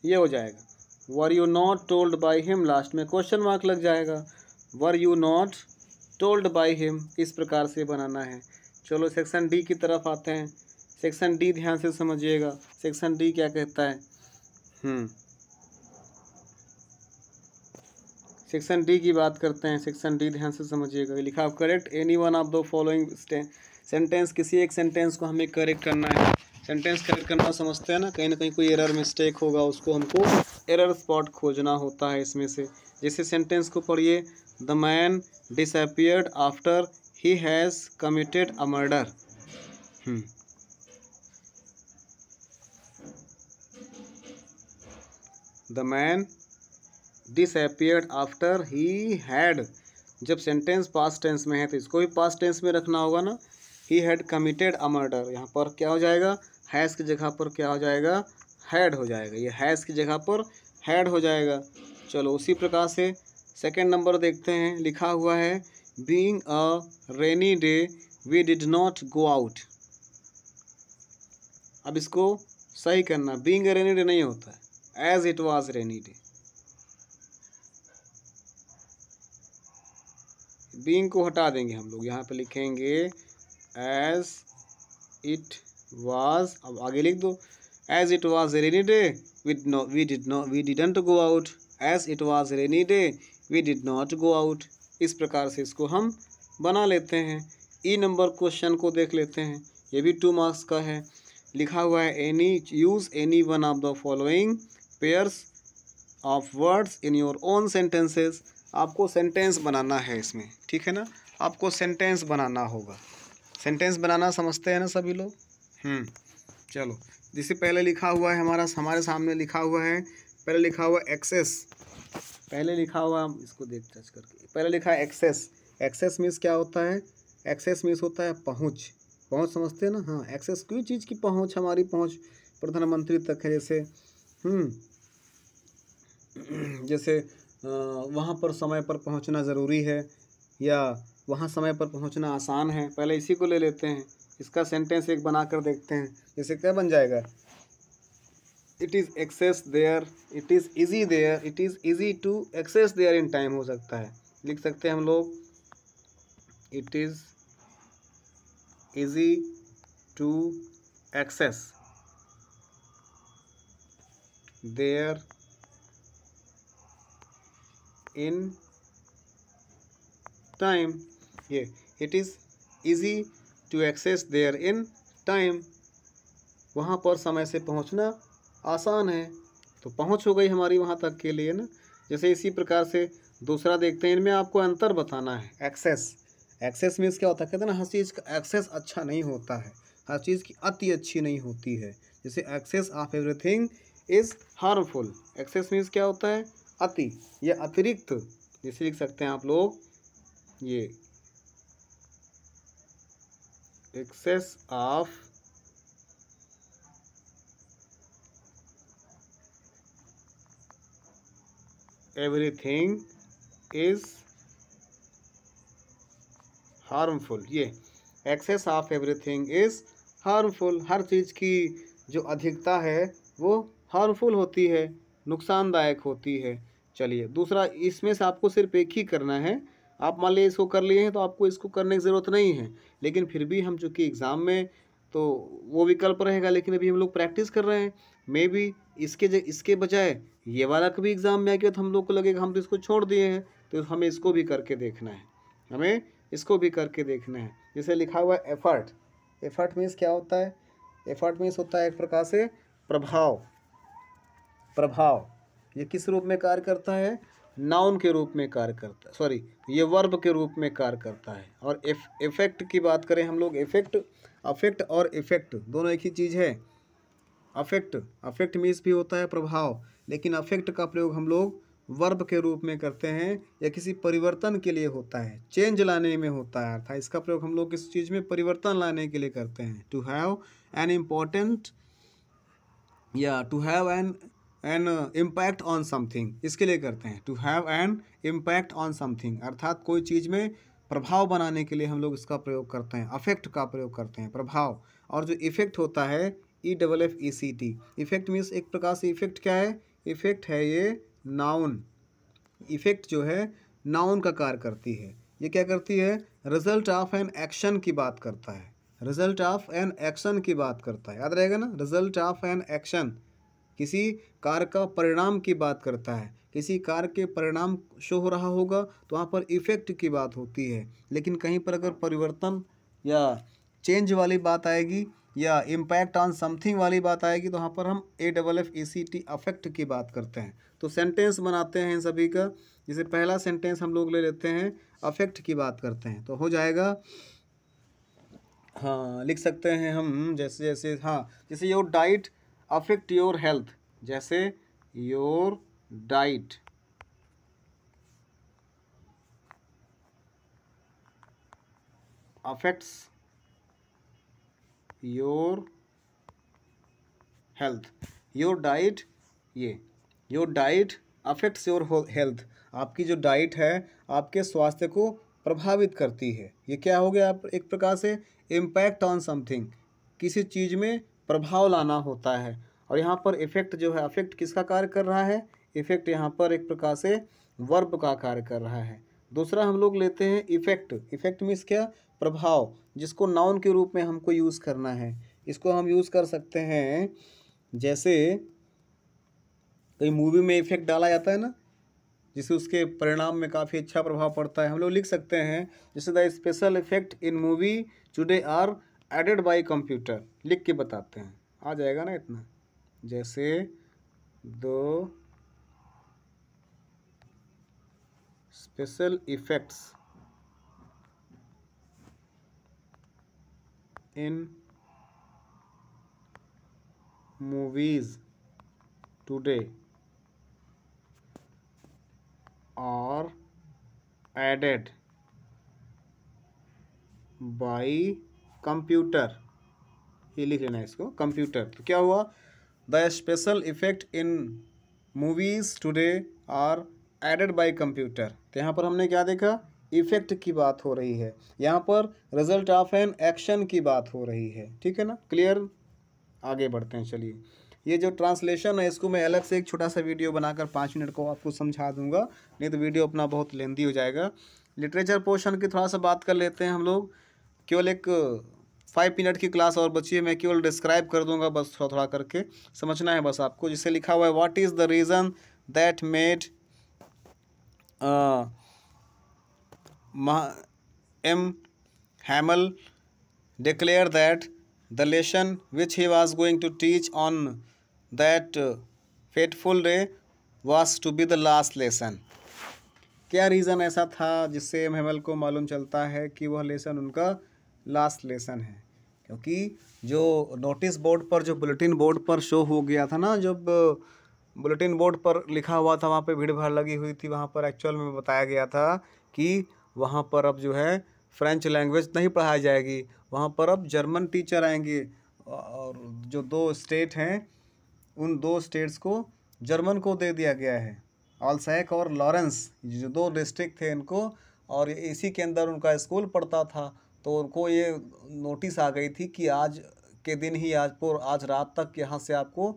ये हो जाएगा। Were you not told by him last में क्वेश्चन मार्क लग जाएगा। Were you not told by him इस प्रकार से बनाना है। चलो सेक्शन डी की तरफ़ आते हैं। सेक्शन डी ध्यान से समझिएगा। सेक्शन डी क्या कहता है? हम्म सेक्शन डी की बात करते हैं। सेक्शन डी ध्यान से समझिएगा। लिखा correct any one of the following sentence किसी एक सेंटेंस को हमें करेक्ट करना है। सेंटेंस करेक्ट करना समझते हैं ना, कहीं ना कहीं कोई एरर मिस्टेक होगा, उसको हमको एरर स्पॉट खोजना होता है इसमें से। जैसे सेंटेंस को पढ़िए the man disappeared after he has committed a murder the man disappeared after he had जब सेंटेंस पास्ट टेंस में है तो इसको भी पास्ट टेंस में रखना होगा ना। He had committed a murder यहाँ पर क्या हो जाएगा? हैज़ की जगह पर क्या हो जाएगा? हैड हो जाएगा। ये हैज़ की जगह पर हैड हो जाएगा। चलो उसी प्रकार से सेकेंड नंबर देखते हैं। लिखा हुआ है being a rainy day we did not go out अब इसको सही करना। बींग अ रेनी डे नहीं होता। है as it was rainy day being को हटा देंगे हम लोग। यहाँ पे लिखेंगे एज इट वाज अब आगे लिख दो। As it was rainy day with no we did no we didn't go out as it was rainy day we did not go out इस प्रकार से इसको हम बना लेते हैं। ई नंबर क्वेश्चन को देख लेते हैं। ये भी टू मार्क्स का है। लिखा हुआ है any use any one of the following pairs of words in your own sentences आपको सेंटेंस बनाना है इसमें, ठीक है ना? आपको सेंटेंस बनाना होगा। सेंटेंस बनाना समझते हैं ना सभी लोग? चलो। जिसे पहले लिखा हुआ है हमारा, हमारे सामने लिखा हुआ है, पहले लिखा हुआ एक्सेस। पहले लिखा हुआ इसको देख, टच करके। पहले लिखा है एक्सेस। एक्सेस मीन्स क्या होता है? एक्सेस मीन्स होता है पहुँच। पहुँच समझते हैं ना? हाँ एक्सेस कोई चीज़ की पहुँच, हमारी पहुँच, प्रधानमंत्री तक है जैसे हम्म जैसे वहाँ पर समय पर पहुँचना ज़रूरी है या वहाँ समय पर पहुँचना आसान है। पहले इसी को ले लेते हैं। इसका सेंटेंस एक बना कर देखते हैं। जैसे क्या बन जाएगा? It is access there it is easy there it is easy to access there in time हो सकता है। लिख सकते हैं हम लोग। It is easy to access there in time ये it is easy to access there in time वहाँ पर समय से पहुँचना आसान है। तो पहुँच हो गई हमारी वहाँ तक के लिए ना। जैसे इसी प्रकार से दूसरा देखते हैं, इनमें आपको अंतर बताना है एक्सेस एक्सेस मीन्स क्या होता है? कहते हैं ना, हर चीज़ का एक्सेस अच्छा नहीं होता है। हर चीज़ की अति अच्छी नहीं होती है। जैसे excess of everything is harmful excess means क्या होता है? अति, या अतिरिक्त। जैसे लिख सकते हैं आप लोग, ये। Excess of everything is harmful ये excess of everything is harmful हर चीज़ की जो अधिकता है, वो हार्मफुल होती है, नुकसानदायक होती है। चलिए, दूसरा, इसमें से आपको सिर्फ़ एक ही करना है आप मान लीजिए इसको कर लिए हैं तो आपको इसको करने की ज़रूरत नहीं है। लेकिन फिर भी हम चूँकि एग्ज़ाम में तो वो विकल्प रहेगा, लेकिन अभी हम लोग प्रैक्टिस कर रहे हैं। मे भी इसके इसके बजाय ये वाला कभी एग्ज़ाम में आ गया तो हम लोग को लगेगा हम तो इसको छोड़ दिए हैं तो हमें इसको भी करके देखना है। हमें इसको भी करके देखना है। जैसे लिखा हुआ है एफर्ट एफर्ट मीन्स क्या होता है? एफर्ट मीन्स होता है एक प्रकार से प्रभाव। प्रभाव। ये किस रूप में कार्य करता है? नाउन के रूप में कार्य करता है सॉरी ये वर्ब के रूप में कार्य करता है। और इफ़ेक्ट की बात करें हम लोग इफ़ेक्ट अफेक्ट और इफ़ेक्ट दोनों एक ही चीज़ है। अफेक्ट अफेक्ट मीन्स भी होता है प्रभाव, लेकिन अफेक्ट का प्रयोग हम लोग वर्ब के रूप में करते हैं या किसी परिवर्तन के लिए होता है। चेंज लाने में होता है, अर्थात इसका प्रयोग हम लोग किसी चीज़ में परिवर्तन लाने के लिए करते हैं। टू हैव एन इम्पोर्टेंट या to have an an impact on something इसके लिए करते हैं। To have an impact on something अर्थात कोई चीज़ में प्रभाव बनाने के लिए हम लोग इसका प्रयोग करते हैं। अफेक्ट का प्रयोग करते हैं। प्रभाव। और जो इफ़ेक्ट होता है E double F E C T effect means एक प्रकार से इफ़ेक्ट क्या है? इफ़ेक्ट है ये नाउन इफ़ेक्ट जो है नाउन का कार्य करती है। ये क्या करती है? रिज़ल्ट ऑफ़ एन एक्शन की बात करता है। रिज़ल्ट ऑफ़ एन एक्शन की बात करता है। याद रहेगा ना? रिज़ल्ट ऑफ़ एन एक्शन किसी कार्य का परिणाम की बात करता है, किसी कार्य के परिणाम शो हो रहा होगा तो वहाँ पर इफ़ेक्ट की बात होती है। लेकिन कहीं पर अगर परिवर्तन या चेंज वाली बात आएगी या इम्पैक्ट ऑन समथिंग वाली बात आएगी तो वहाँ पर हम A double F E C T affect की बात करते हैं। तो सेंटेंस बनाते हैं इन सभी का। जैसे पहला सेंटेंस हम लोग ले लेते हैं अफेक्ट की बात करते हैं। तो हो जाएगा हाँ लिख सकते हैं हम जैसे जैसे हाँ जैसे your diet affect your health जैसे your diet affects your health your diet ये. Your diet affects your health आपकी जो डाइट है, आपके स्वास्थ्य को प्रभावित करती है। ये क्या हो गया आप एक प्रकार से? इम्पैक्ट ऑन समथिंग किसी चीज़ में प्रभाव लाना होता है। और यहाँ पर इफ़ेक्ट जो है अफेक्ट किसका कार्य कर रहा है? इफ़ेक्ट यहाँ पर एक प्रकार से वर्ब का कार्य कर रहा है। दूसरा हम लोग लेते हैं इफ़ेक्ट इफ़ेक्ट मीन्स क्या? प्रभाव, जिसको नाउन के रूप में हमको यूज़ करना है। इसको हम यूज़ कर सकते हैं, जैसे कई मूवी में इफ़ेक्ट डाला जाता है ना जिससे उसके परिणाम में काफ़ी अच्छा प्रभाव पड़ता है। हम लोग लिख सकते हैं, जैसे the special effect in movie today are added by computer लिख के बताते हैं। आ जाएगा ना इतना? जैसे the special effects in movies today are added by computer. ये लिख लेना है इसको, कंप्यूटर। तो क्या हुआ? The special effect in movies today are added by computer तो यहाँ पर हमने क्या देखा? इफ़ेक्ट की बात हो रही है। यहाँ पर रिज़ल्ट ऑफ़ एन एक्शन की बात हो रही है। ठीक है ना? क्लियर आगे बढ़ते हैं, चलिए। ये जो ट्रांसलेशन है, इसको मैं अलग से एक छोटा सा वीडियो बनाकर पाँच मिनट को आपको समझा दूँगा। नहीं तो वीडियो अपना बहुत लेंदी हो जाएगा। लिटरेचर पोर्शन की थोड़ा सा बात कर लेते हैं हम लोग। केवल एक फाइव मिनट की क्लास और बची है, मैं केवल डिस्क्राइब कर दूँगा बस थोड़ा थोड़ा करके। समझना है बस आपको, जिसे लिखा हुआ है what is the reason that made M Hamel declare that the lesson which he was going to teach on that fateful day was to be the last lesson क्या रीज़न ऐसा था जिससे एम हेमल को मालूम चलता है कि वह लेसन उनका लास्ट लेसन है। क्योंकि जो नोटिस बोर्ड पर, जो बुलेटिन बोर्ड पर शो हो गया था ना, जब बुलेटिन बोर्ड पर लिखा हुआ था, वहाँ पे भीड़ भाड़ लगी हुई थी, वहाँ पर एक्चुअल में बताया गया था कि वहाँ पर अब जो है फ्रेंच लैंग्वेज नहीं पढ़ाई जाएगी। वहाँ पर अब जर्मन टीचर आएँगे। और जो दो स्टेट हैं, उन दो स्टेट्स को जर्मन को दे दिया गया है। ऑलसैक और लॉरेंस जो दो डिस्ट्रिक्ट थे इनको, और इसी के अंदर उनका स्कूल पढ़ता था। तो उनको ये नोटिस आ गई थी कि आज के दिन ही आज पर, आज रात तक यहाँ से आपको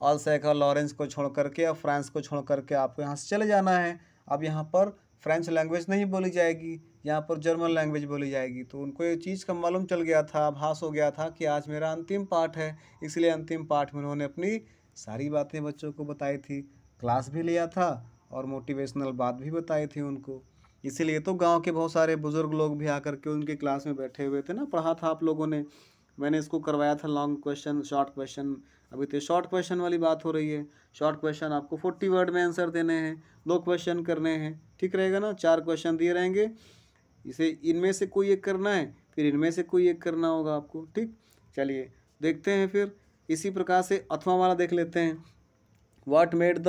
ऑलसैक और लॉरेंस को छोड़ करके और फ्रांस को छोड़ करके आपको यहाँ से चले जाना है। अब यहाँ पर फ्रेंच लैंग्वेज नहीं बोली जाएगी, यहाँ पर जर्मन लैंग्वेज बोली जाएगी। तो उनको ये चीज़ का मालूम चल गया था आभास हो गया था कि आज मेरा अंतिम पाठ है। इसलिए अंतिम पाठ में उन्होंने अपनी सारी बातें बच्चों को बताई थी। क्लास भी लिया था और मोटिवेशनल बात भी बताई थी उनको। इसीलिए तो गाँव के बहुत सारे बुज़ुर्ग लोग भी आकर के उनके क्लास में बैठे हुए थे ना, पढ़ा था आप लोगों ने। मैंने इसको करवाया था लॉन्ग क्वेश्चन शॉर्ट क्वेश्चन अभी तो शॉर्ट क्वेश्चन वाली बात हो रही है। शॉर्ट क्वेश्चन आपको फोर्टी वर्ड में आंसर देने हैं, दो क्वेश्चन करने हैं। ठीक रहेगा ना? चार क्वेश्चन दिए रहेंगे। इसे, इनमें से कोई एक करना है, फिर इनमें से कोई एक करना होगा आपको। ठीक? चलिए, देखते हैं फिर। इसी प्रकार से अथवा वाला देख लेते हैं। What made the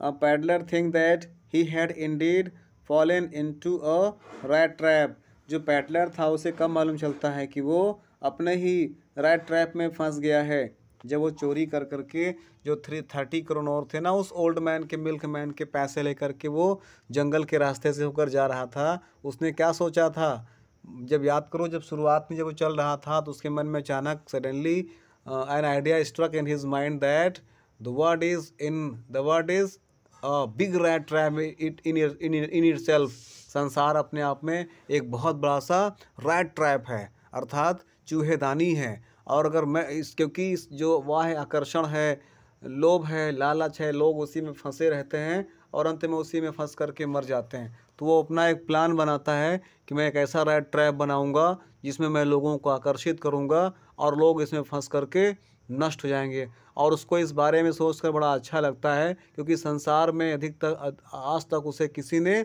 peddler think that he had in indeed fallen into a rat trap जो पैटलर था, उसे कब मालूम चलता है कि वो अपने ही रैट ट्रैप में फंस गया है? जब वो चोरी कर करके जो थ्री थर्टी करोड़ और थे ना, उस ओल्ड मैन के मिल्क मैन के पैसे लेकर के वो जंगल के रास्ते से होकर जा रहा था। उसने क्या सोचा था? जब याद करो, जब शुरुआत में जब वो चल रहा था तो उसके मन में अचानक suddenly an idea struck in his mind that the world is in the world is big rat trap it in in itself संसार अपने आप में एक बहुत बड़ा सा रैट ट्रैप है, अर्थात चूहेदानी है। और अगर मैं इस, क्योंकि इस जो वाह आकर्षण है, लोभ है, लालच है, लोग उसी में फंसे रहते हैं और अंत में उसी में फंस करके मर जाते हैं। तो वो अपना एक प्लान बनाता है कि मैं एक ऐसा रेड ट्रैप बनाऊँगा जिसमें मैं लोगों को आकर्षित करूँगा और लोग इसमें फंस करके नष्ट हो जाएँगे। और उसको इस बारे में सोचकर बड़ा अच्छा लगता है, क्योंकि संसार में अधिकतर आज तक उसे किसी ने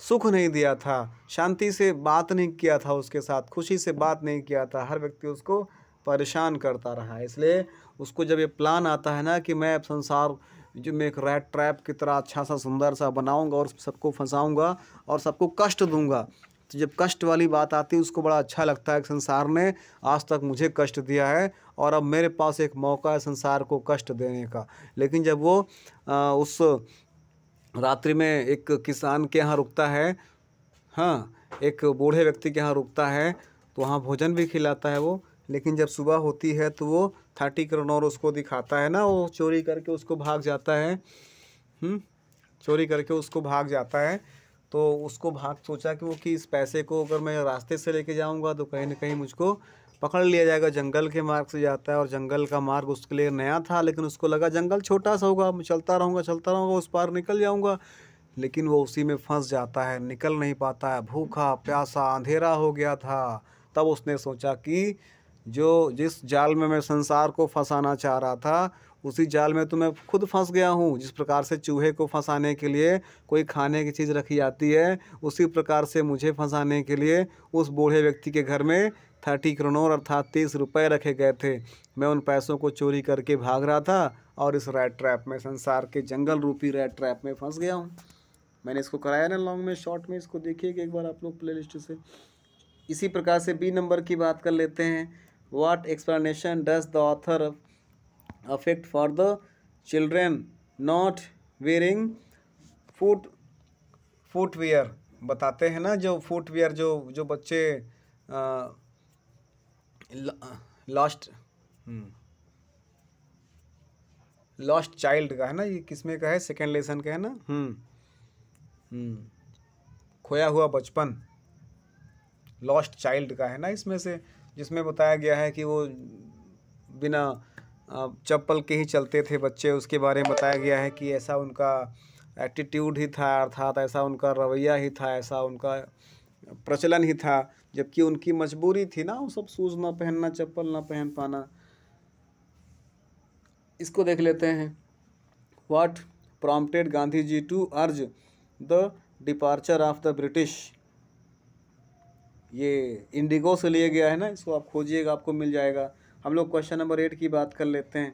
सुख नहीं दिया था, शांति से बात नहीं किया था उसके साथ, खुशी से बात नहीं किया था, हर व्यक्ति उसको परेशान करता रहा इसलिए उसको जब ये प्लान आता है ना कि मैं अब संसार जो मैं एक रैट ट्रैप की तरह अच्छा सा, सुंदर सा बनाऊँगा और सबको फंसाऊँगा और सबको कष्ट दूँगा तो जब कष्ट वाली बात आती है उसको बड़ा अच्छा लगता है कि संसार ने आज तक मुझे कष्ट दिया है और अब मेरे पास एक मौका है संसार को कष्ट देने का। लेकिन जब वो आ, उस रात्रि में एक किसान के यहाँ रुकता है हाँ एक बूढ़े व्यक्ति के यहाँ रुकता है तो वहाँ भोजन भी खिलाता है वो। लेकिन जब सुबह होती है तो वो थर्टी करोड़ उसको दिखाता है ना वो चोरी करके उसको भाग जाता है। हम्म, चोरी करके उसको भाग जाता है। तो उसको भाग सोचा कि वो कि इस पैसे को अगर मैं रास्ते से लेके जाऊँगा तो कहीं ना कहीं मुझको पकड़ लिया जाएगा। जंगल के मार्ग से जाता है और जंगल का मार्ग उसके लिए नया था, लेकिन उसको लगा जंगल छोटा सा होगा, मैं चलता रहूँगा चलता रहूँगा, उस पार निकल जाऊँगा। लेकिन वो उसी में फंस जाता है, निकल नहीं पाता है। भूखा, प्यासा, अंधेरा हो गया था। तब उसने सोचा कि जो जिस जाल में मैं संसार को फंसाना चाह रहा था उसी जाल में तो मैं खुद फंस गया हूँ। जिस प्रकार से चूहे को फंसाने के लिए कोई खाने की चीज़ रखी जाती है, उसी प्रकार से मुझे फंसाने के लिए उस बूढ़े व्यक्ति के घर में थर्टी करोड़ अर्थात तीस रुपये रखे गए थे। मैं उन पैसों को चोरी करके भाग रहा था और इस रेड ट्रैप में, संसार के जंगल रूपी रेड ट्रैप में फंस गया हूँ। मैंने इसको कराया ना लॉन्ग में शॉर्ट में, इसको देखिए कि एक बार आप लोग प्ले लिस्ट से। इसी प्रकार से बी नंबर की बात कर लेते हैं। What explanation does the author affect for the children, not wearing foot footwear बताते हैं ना जो फुटवेयर जो जो बच्चे लॉस्ट लॉस्ट चाइल्ड का है ना, ये किसमें का है? सेकेंड लेसन का है ना? हम्म हम्म खोया हुआ बचपन लॉस्ट चाइल्ड का है ना इसमें से, जिसमें बताया गया है कि वो बिना चप्पल के ही चलते थे बच्चे, उसके बारे में बताया गया है कि ऐसा उनका एटीट्यूड ही था, अर्थात ऐसा उनका रवैया ही था, ऐसा उनका प्रचलन ही था, जबकि उनकी मजबूरी थी ना, वो सब शूज़ ना पहनना, चप्पल ना पहन पाना। इसको देख लेते हैं। What prompted Gandhi ji to urge the departure of the British ये इंडिगो से लिया गया है ना, इसको आप खोजिएगा, आपको मिल जाएगा। हम लोग क्वेश्चन नंबर एट की बात कर लेते हैं।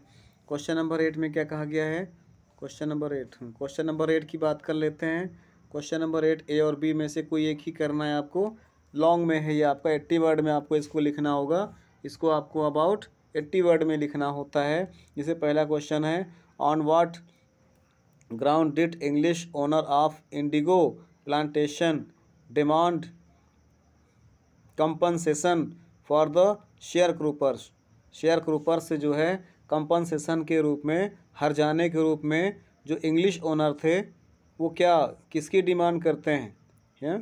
क्वेश्चन नंबर एट में क्या कहा गया है? Question number eight question number eight की बात कर लेते हैं। क्वेश्चन नंबर एट ए और बी में से कोई एक ही करना है आपको। लॉन्ग में है ये आपका एट्टी वर्ड में आपको इसको लिखना होगा। इसको आपको अबाउट एट्टी वर्ड में लिखना होता है। जैसे पहला क्वेश्चन है on what ground did English owner of indigo plantation demand compensation for the share croppers share cropper से जो है कंपनसेशन के रूप में, हर जाने के रूप में जो इंग्लिश ओनर थे, वो क्या, किसकी डिमांड करते हैं? है?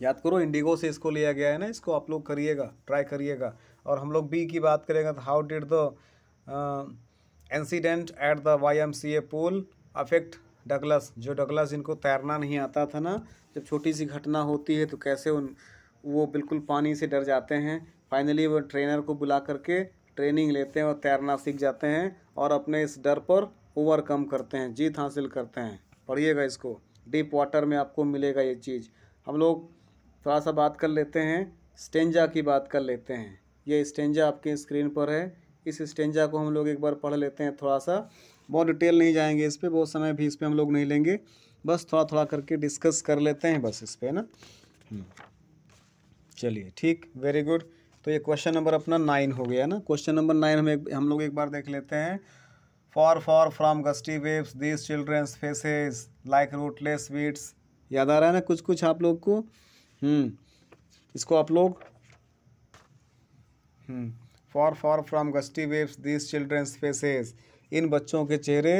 याद करो इंडिगो से इसको लिया गया है ना, इसको आप लोग करिएगा ट्राई करिएगा। और हम लोग बी की बात करेंगे तो how did the incident at the Y M C A pool affect Douglas जो डगलस जिनको तैरना नहीं आता था ना, जब छोटी सी घटना होती है तो कैसे उन, वो बिल्कुल पानी से डर जाते हैं। फाइनली वो ट्रेनर को बुला करके ट्रेनिंग लेते हैं और तैरना सीख जाते हैं और अपने इस डर पर ओवरकम करते हैं, जीत हासिल करते हैं। पढ़िएगा इसको। डीप वाटर में आपको मिलेगा ये चीज़। हम लोग थोड़ा सा बात कर लेते हैं, स्टेंजा की बात कर लेते हैं। ये स्टेंजा आपके स्क्रीन पर है। इस स्टेंजा को हम लोग एक बार पढ़ लेते हैं थोड़ा सा। बहुत डिटेल नहीं जाएँगे इस पर बहुत समय भी इस पर हम लोग नहीं लेंगे। बस थोड़ा थोड़ा करके डिस्कस कर लेते हैं बस इस पर ना? हम्म। चलिए, ठीक, वेरी गुड। तो ये क्वेश्चन नंबर अपना नाइन हो गया ना? क्वेश्चन नंबर नाइन हम एक, हम लोग एक बार देख लेते हैं। Far far from gusty waves this children's faces like rootless weeds याद आ रहा है ना कुछ कुछ आप लोग को? हम्म इसको आप लोग? Far far from gusty waves this children's faces इन बच्चों के चेहरे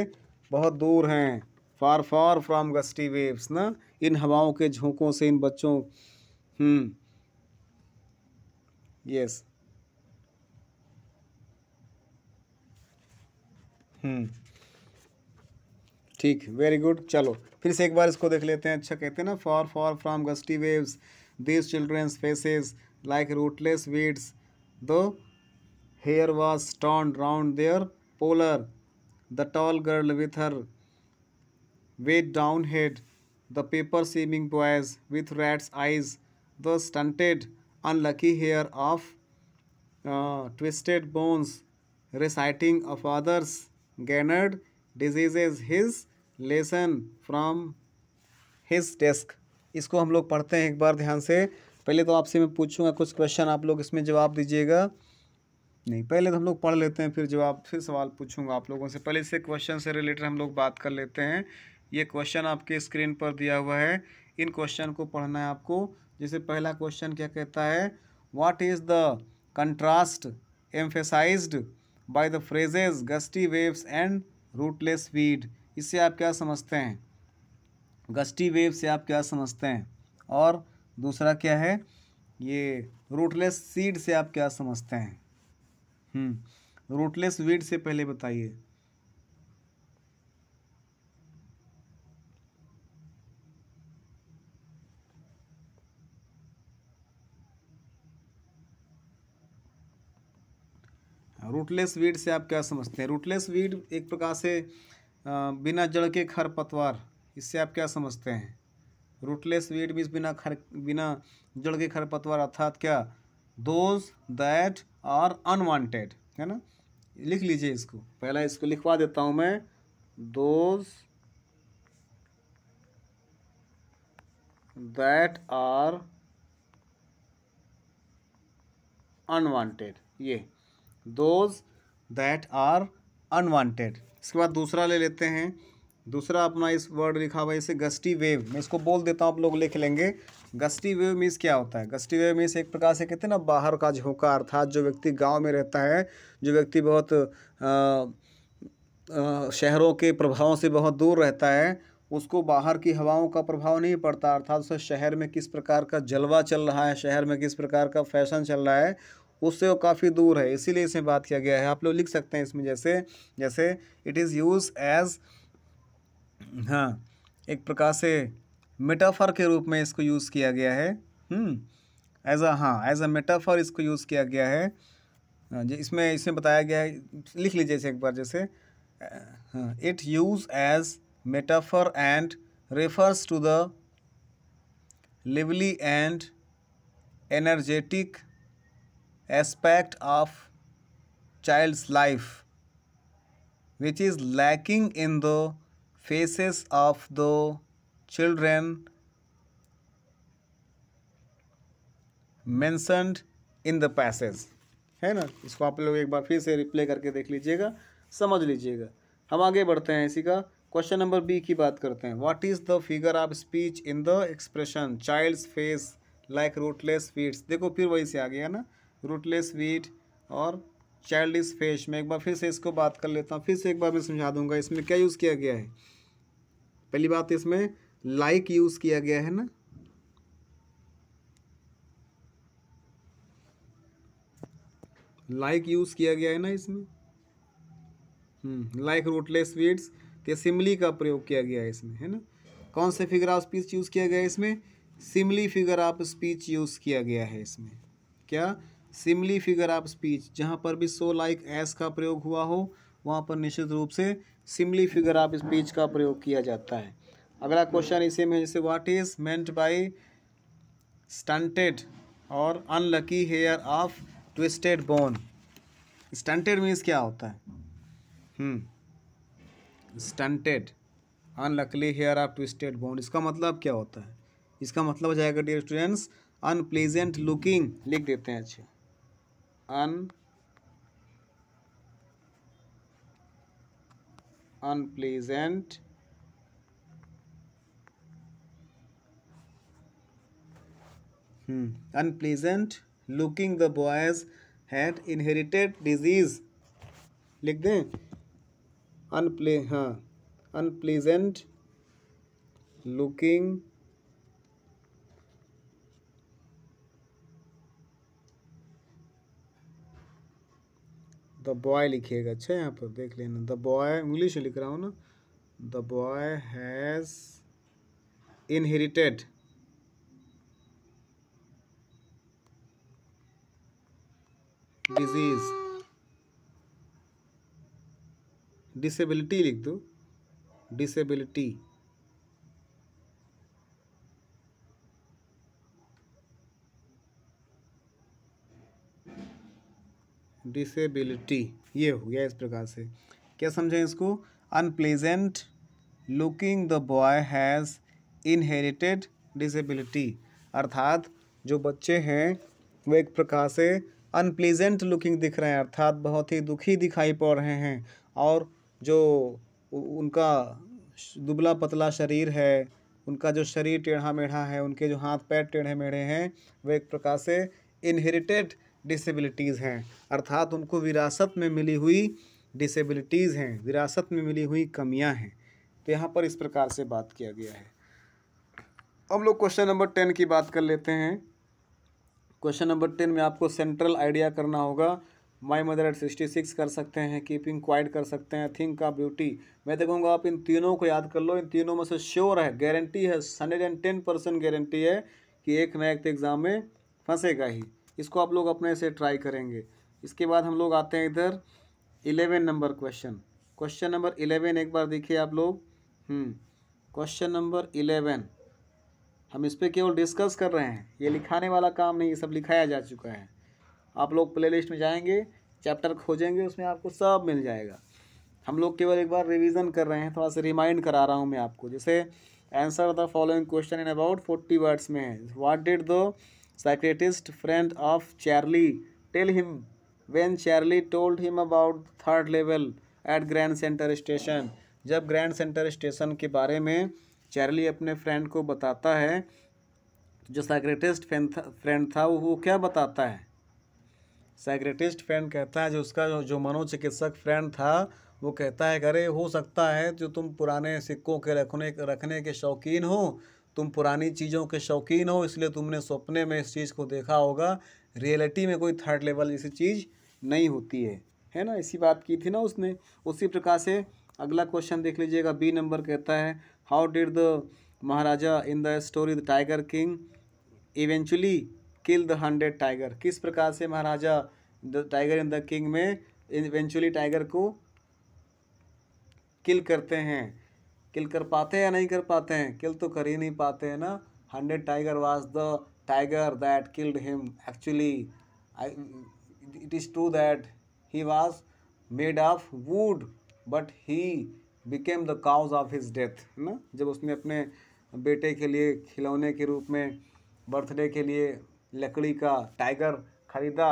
बहुत दूर हैं। Far far from gusty waves ना? इन हवाओं के झोंकों से इन बच्चों। हम्म यस हम्म ठीक वेरी गुड चलो, फिर से एक बार इसको देख लेते हैं। अच्छा कहते हैं ना far far from gusty waves this children's faces like rootless weeds the hair was stone round their pallor the tall girl with her weighed down head the paper seeming boys with rat's eyes the stunted unlucky hair of uh, twisted bones reciting of others garnered diseases his lesson from his desk. इसको हम लोग पढ़ते हैं एक बार ध्यान से। पहले तो आपसे मैं पूछूँगा कुछ क्वेश्चन आप लोग इसमें जवाब दीजिएगा। नहीं पहले तो हम लोग पढ़ लेते हैं फिर जवाब फिर सवाल पूछूँगा आप लोगों से। पहले से क्वेश्चन से रिलेटेड हम लोग बात कर लेते हैं। ये क्वेश्चन आपके स्क्रीन पर दिया हुआ है। इन क्वेश्चन को पढ़ना है आपको। जैसे पहला क्वेश्चन क्या कहता है? What is the contrast emphasized by the phrases gusty waves and rootless weed इससे आप क्या समझते हैं? गस्टी वेव से आप क्या समझते हैं? और दूसरा क्या है? ये रूटलेस सीड से आप क्या समझते हैं? रूटलेस वीड से पहले बताइए। रूटलेस वीड से आप क्या समझते हैं? रूटलेस वीड एक प्रकार से बिना जड़ के खर पतवार इससे आप क्या समझते हैं? रूटलेस वीड मीन्स बिना खर, बिना जड़ के खर पतवार अर्थात क्या? दोज, दैट आर अनवांटेड, है ना? लिख लीजिए इसको। पहला इसको लिखवा देता हूँ मैं। दोज, दैट आर अनवांटेड, ये। दोज दैट आर अनवांटेड इसके बाद दूसरा ले लेते हैं। दूसरा अपना इस वर्ड लिखा हुआ है इसे गस्टी वेव मैं इसको बोल देता हूँ आप लोग लिख लेंगे। गस्टी वेव मीन्स क्या होता है? गस्टी वेव मीन्स एक प्रकार से कहते हैं ना बाहर का झोंका अर्थात जो व्यक्ति गाँव में रहता है जो व्यक्ति बहुत आ, आ, शहरों के प्रभावों से बहुत दूर रहता है उसको बाहर की हवाओं का प्रभाव नहीं पड़ता अर्थात उसे शहर में किस प्रकार का जलवा चल रहा है शहर में किस प्रकार का फ़ैशन चल रहा है उससे वो काफ़ी दूर है इसीलिए इसमें बात किया गया है। आप लोग लिख सकते हैं इसमें जैसे जैसे इट इज़ यूज़ एज हाँ एक प्रकार से मेटाफर के रूप में इसको यूज़ किया गया है। एज अ हाँ एज अ मेटाफर इसको यूज़ किया गया है। हाँ, इसमें इसमें बताया गया है लिख लीजिए एक बार जैसे it use as metaphor and refers to the lively and energetic aspect of child's life, which is lacking in the faces of the children mentioned in the passage. है ना? इसको आप लोग एक बार फिर से रिप्ले करके देख लीजिएगा, समझ लीजिएगा। हम आगे बढ़ते हैं इसी का क्वेश्चन नंबर बी की बात करते हैं। What is the figure of speech in the expression child's face like rootless weeds देखो फिर वही से आ गया ना? रूटलेस वीट और चाइल्ड इस फेस मैं एक बार फिर से इसको बात कर लेता हूँ। फिर से एक बार मैं समझा दूँगा, इसमें क्या यूज़ किया गया है? पहली बात इसमें लाइक like यूज़ किया गया है ना? लाइक like यूज़ किया गया है ना इसमें? लाइक रूटलेस वीड्स के सिमली का प्रयोग किया गया है इसमें, है ना? कौन से फिगर ऑफ़ स्पीच यूज़ किया गया है इसमें? Simile figure of speech use किया गया है इसमें। क्या? सिमली फिगर ऑफ़ स्पीच, जहाँ पर भी सो लाइक एस का प्रयोग हुआ हो, वहाँ पर निश्चित रूप से सिमली फिगर ऑफ़ स्पीच का प्रयोग किया जाता है। अगला क्वेश्चन इसे में जैसे what is meant by stunted और unlucky heir of twisted bone stunted means क्या होता है? Stunted unluckily heir of twisted bone इसका मतलब क्या होता है? इसका मतलब हो जाएगा डियर स्टूडेंट्स अनप्लीजेंट लुकिंग लिख देते हैं अच्छे। Un unpleasant hmm unpleasant looking the boys had inherited disease लिख दें। अनप्ले हाँ अनप्लीजेंट लुकिंग द बॉय लिखिएगा अच्छा यहाँ पर, देख लेना, द बॉय, इंग्लिश में लिख रहा हूँ ना, the boy has inherited. Disease. Disability लिख दो, डिसेबिलिटी। डिसेबिलिटी, ये हो गया इस प्रकार से। क्या समझें इसको? Unpleasant looking the boy has inherited disability अर्थात जो बच्चे हैं, वो एक प्रकार से अनप्लेजेंट लुकिंग दिख रहे हैं। अर्थात बहुत ही दुखी दिखाई पड़ रहे हैं। और जो उनका दुबला पतला शरीर है, उनका जो शरीर टेढ़ा मेढ़ा है, उनके जो हाथ पैर टेढ़े मेढ़े हैं, वो एक प्रकार से इनहेरिटेड डिसेबिलिटीज़ हैं। अर्थात उनको विरासत में मिली हुई डिसेबिलिटीज़ हैं, विरासत में मिली हुई कमियाँ हैं। तो यहाँ पर इस प्रकार से बात किया गया है। अब लोग क्वेश्चन नंबर टेन की बात कर लेते हैं। क्वेश्चन नंबर टेन में आपको सेंट्रल आइडिया करना होगा। My mother at sixty six कर सकते हैं कीपिंग क्वाइट कर सकते हैं थिंक का ब्यूटी मैं देखूँगा आप इन तीनों को याद कर लो। इन तीनों में से श्योर है गारंटी है hundred and ten percent guarantee है कि एक न एक एग्ज़ाम में फंसेगा ही। इसको आप लोग अपने से ट्राई करेंगे। इसके बाद हम लोग आते हैं इधर eleven number question. Question number eleven एक बार देखिए आप लोग। Question number eleven. हम इस पर केवल डिस्कस कर रहे हैं। ये लिखाने वाला काम नहीं, ये सब लिखाया जा चुका है। आप लोग प्ले लिस्ट में जाएँगे, चैप्टर खोजेंगे, उसमें आपको सब मिल जाएगा। हम लोग केवल एक बार रिवीजन कर रहे हैं, थोड़ा सा रिमाइंड करा रहा हूँ मैं आपको। जैसे answer the following question in about forty words में है। What did the psychiatrist friend of Charlie. Tell him. When Charlie told him about third level at Grand Center Station. जब ग्रैंड सेंटर स्टेशन के बारे में Charlie अपने friend को बताता है जो साइक्रेटिस्ट फ्रेंड था वो क्या बताता है? साइक्रेटिस्ट फ्रेंड कहता है जो उसका जो, जो मनोचिकित्सक फ्रेंड था वो कहता है अरे हो सकता है जो तुम पुराने सिक्कों के रखने रखने के शौकीन हो तुम पुरानी चीज़ों के शौकीन हो, इसलिए तुमने सपने में इस चीज़ को देखा होगा। रियलिटी में कोई थर्ड लेवल जैसी चीज़ नहीं होती है। है ना? इसी बात की थी ना उसने। उसी प्रकार से अगला क्वेश्चन देख लीजिएगा। बी नंबर कहता है how did the Maharaja in the story the tiger king eventually kill the hundred tiger किस प्रकार से Maharaja the tiger in the king में इवेंचुअली टाइगर को किल करते हैं? किल कर पाते हैं या नहीं कर पाते हैं? किल तो कर ही नहीं पाते हैं ना। Hundred tiger was the tiger that killed him. Actually it is true that he was made of wood, but he became the cause of his death, है ना? जब उसने अपने बेटे के लिए खिलौने के रूप में, बर्थडे के लिए लकड़ी का टाइगर खरीदा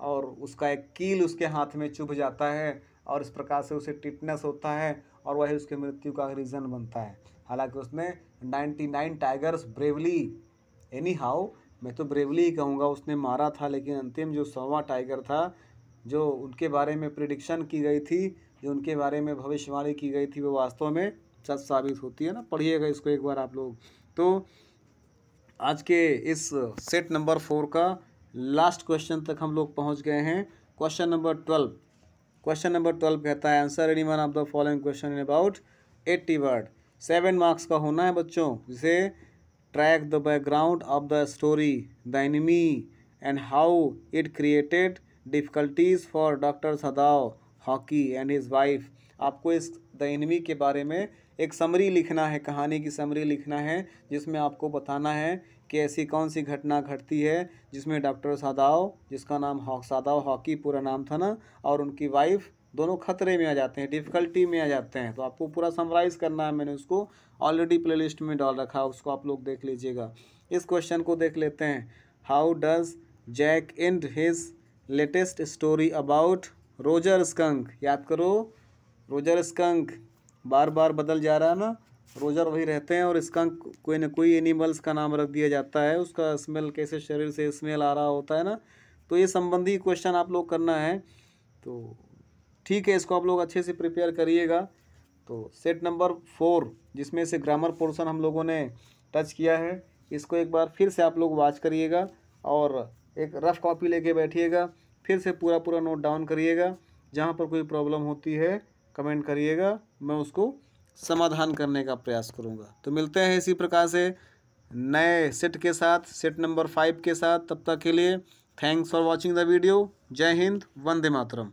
और उसका एक कील उसके हाथ में चुभ जाता है और इस प्रकार से उसे टिटनेस होता है और वही उसके मृत्यु का रीज़न बनता है। हालाँकि उसने 99 टाइगर्स ब्रेवली एनी हाउ मैं तो ब्रेवली ही कहूँगा, उसने मारा था, लेकिन अंतिम जो सौवा टाइगर था, जो उनके बारे में प्रिडिक्शन की गई थी, जो उनके बारे में भविष्यवाणी की गई थी, वो वास्तव में सच साबित होती है ना? पढ़िएगा इसको एक बार आप लोग। तो आज के इस सेट नंबर फोर का लास्ट क्वेश्चन तक हम लोग पहुँच गए हैं। Question number twelve question number twelve कहता है answer any one of the following question in about eighty word seven marks का होना है बच्चों, जिसे trace the background of the story the enemy and how it created difficulties for doctor Sadao Hoki and his wife आपको इस the enemy के बारे में एक समरी लिखना है, कहानी की समरी लिखना है, जिसमें आपको बताना है कि ऐसी कौन सी घटना घटती है जिसमें डॉक्टर सादाव, जिसका नाम हॉक सादाव हॉकी पूरा नाम था ना, और उनकी वाइफ, दोनों खतरे में आ जाते हैं, डिफ़िकल्टी में आ जाते हैं। तो आपको पूरा समराइज़ करना है, मैंने उसको ऑलरेडी प्लेलिस्ट में डाल रखा है, उसको आप लोग देख लीजिएगा। इस क्वेश्चन को देख लेते हैं। How does Jack and his latest story about Roger Skunk याद करो रोजर स्कंक बार बार बदल जा रहा है ना रोजर वही रहते हैं और स्कंक कोई ना कोई एनिमल्स का नाम रख दिया जाता है। उसका स्मेल कैसे शरीर से स्मेल आ रहा होता है ना? तो ये संबंधी क्वेश्चन आप लोग करना है। तो ठीक है, इसको आप लोग अच्छे से प्रिपेयर करिएगा। तो सेट नंबर फोर जिसमें से ग्रामर पोर्शन हम लोगों ने टच किया है, इसको एक बार फिर से आप लोग वॉच करिएगा और एक रफ कॉपी लेके बैठिएगा। फिर से पूरा पूरा नोट डाउन करिएगा। जहाँ पर कोई प्रॉब्लम होती है कमेंट करिएगा। मैं उसको समाधान करने का प्रयास करूँगा। तो मिलते हैं इसी प्रकार से नए सेट के साथ, सेट नंबर फाइव के साथ। तब तक के लिए thanks for watching the video जय हिंद, वंदे मातरम।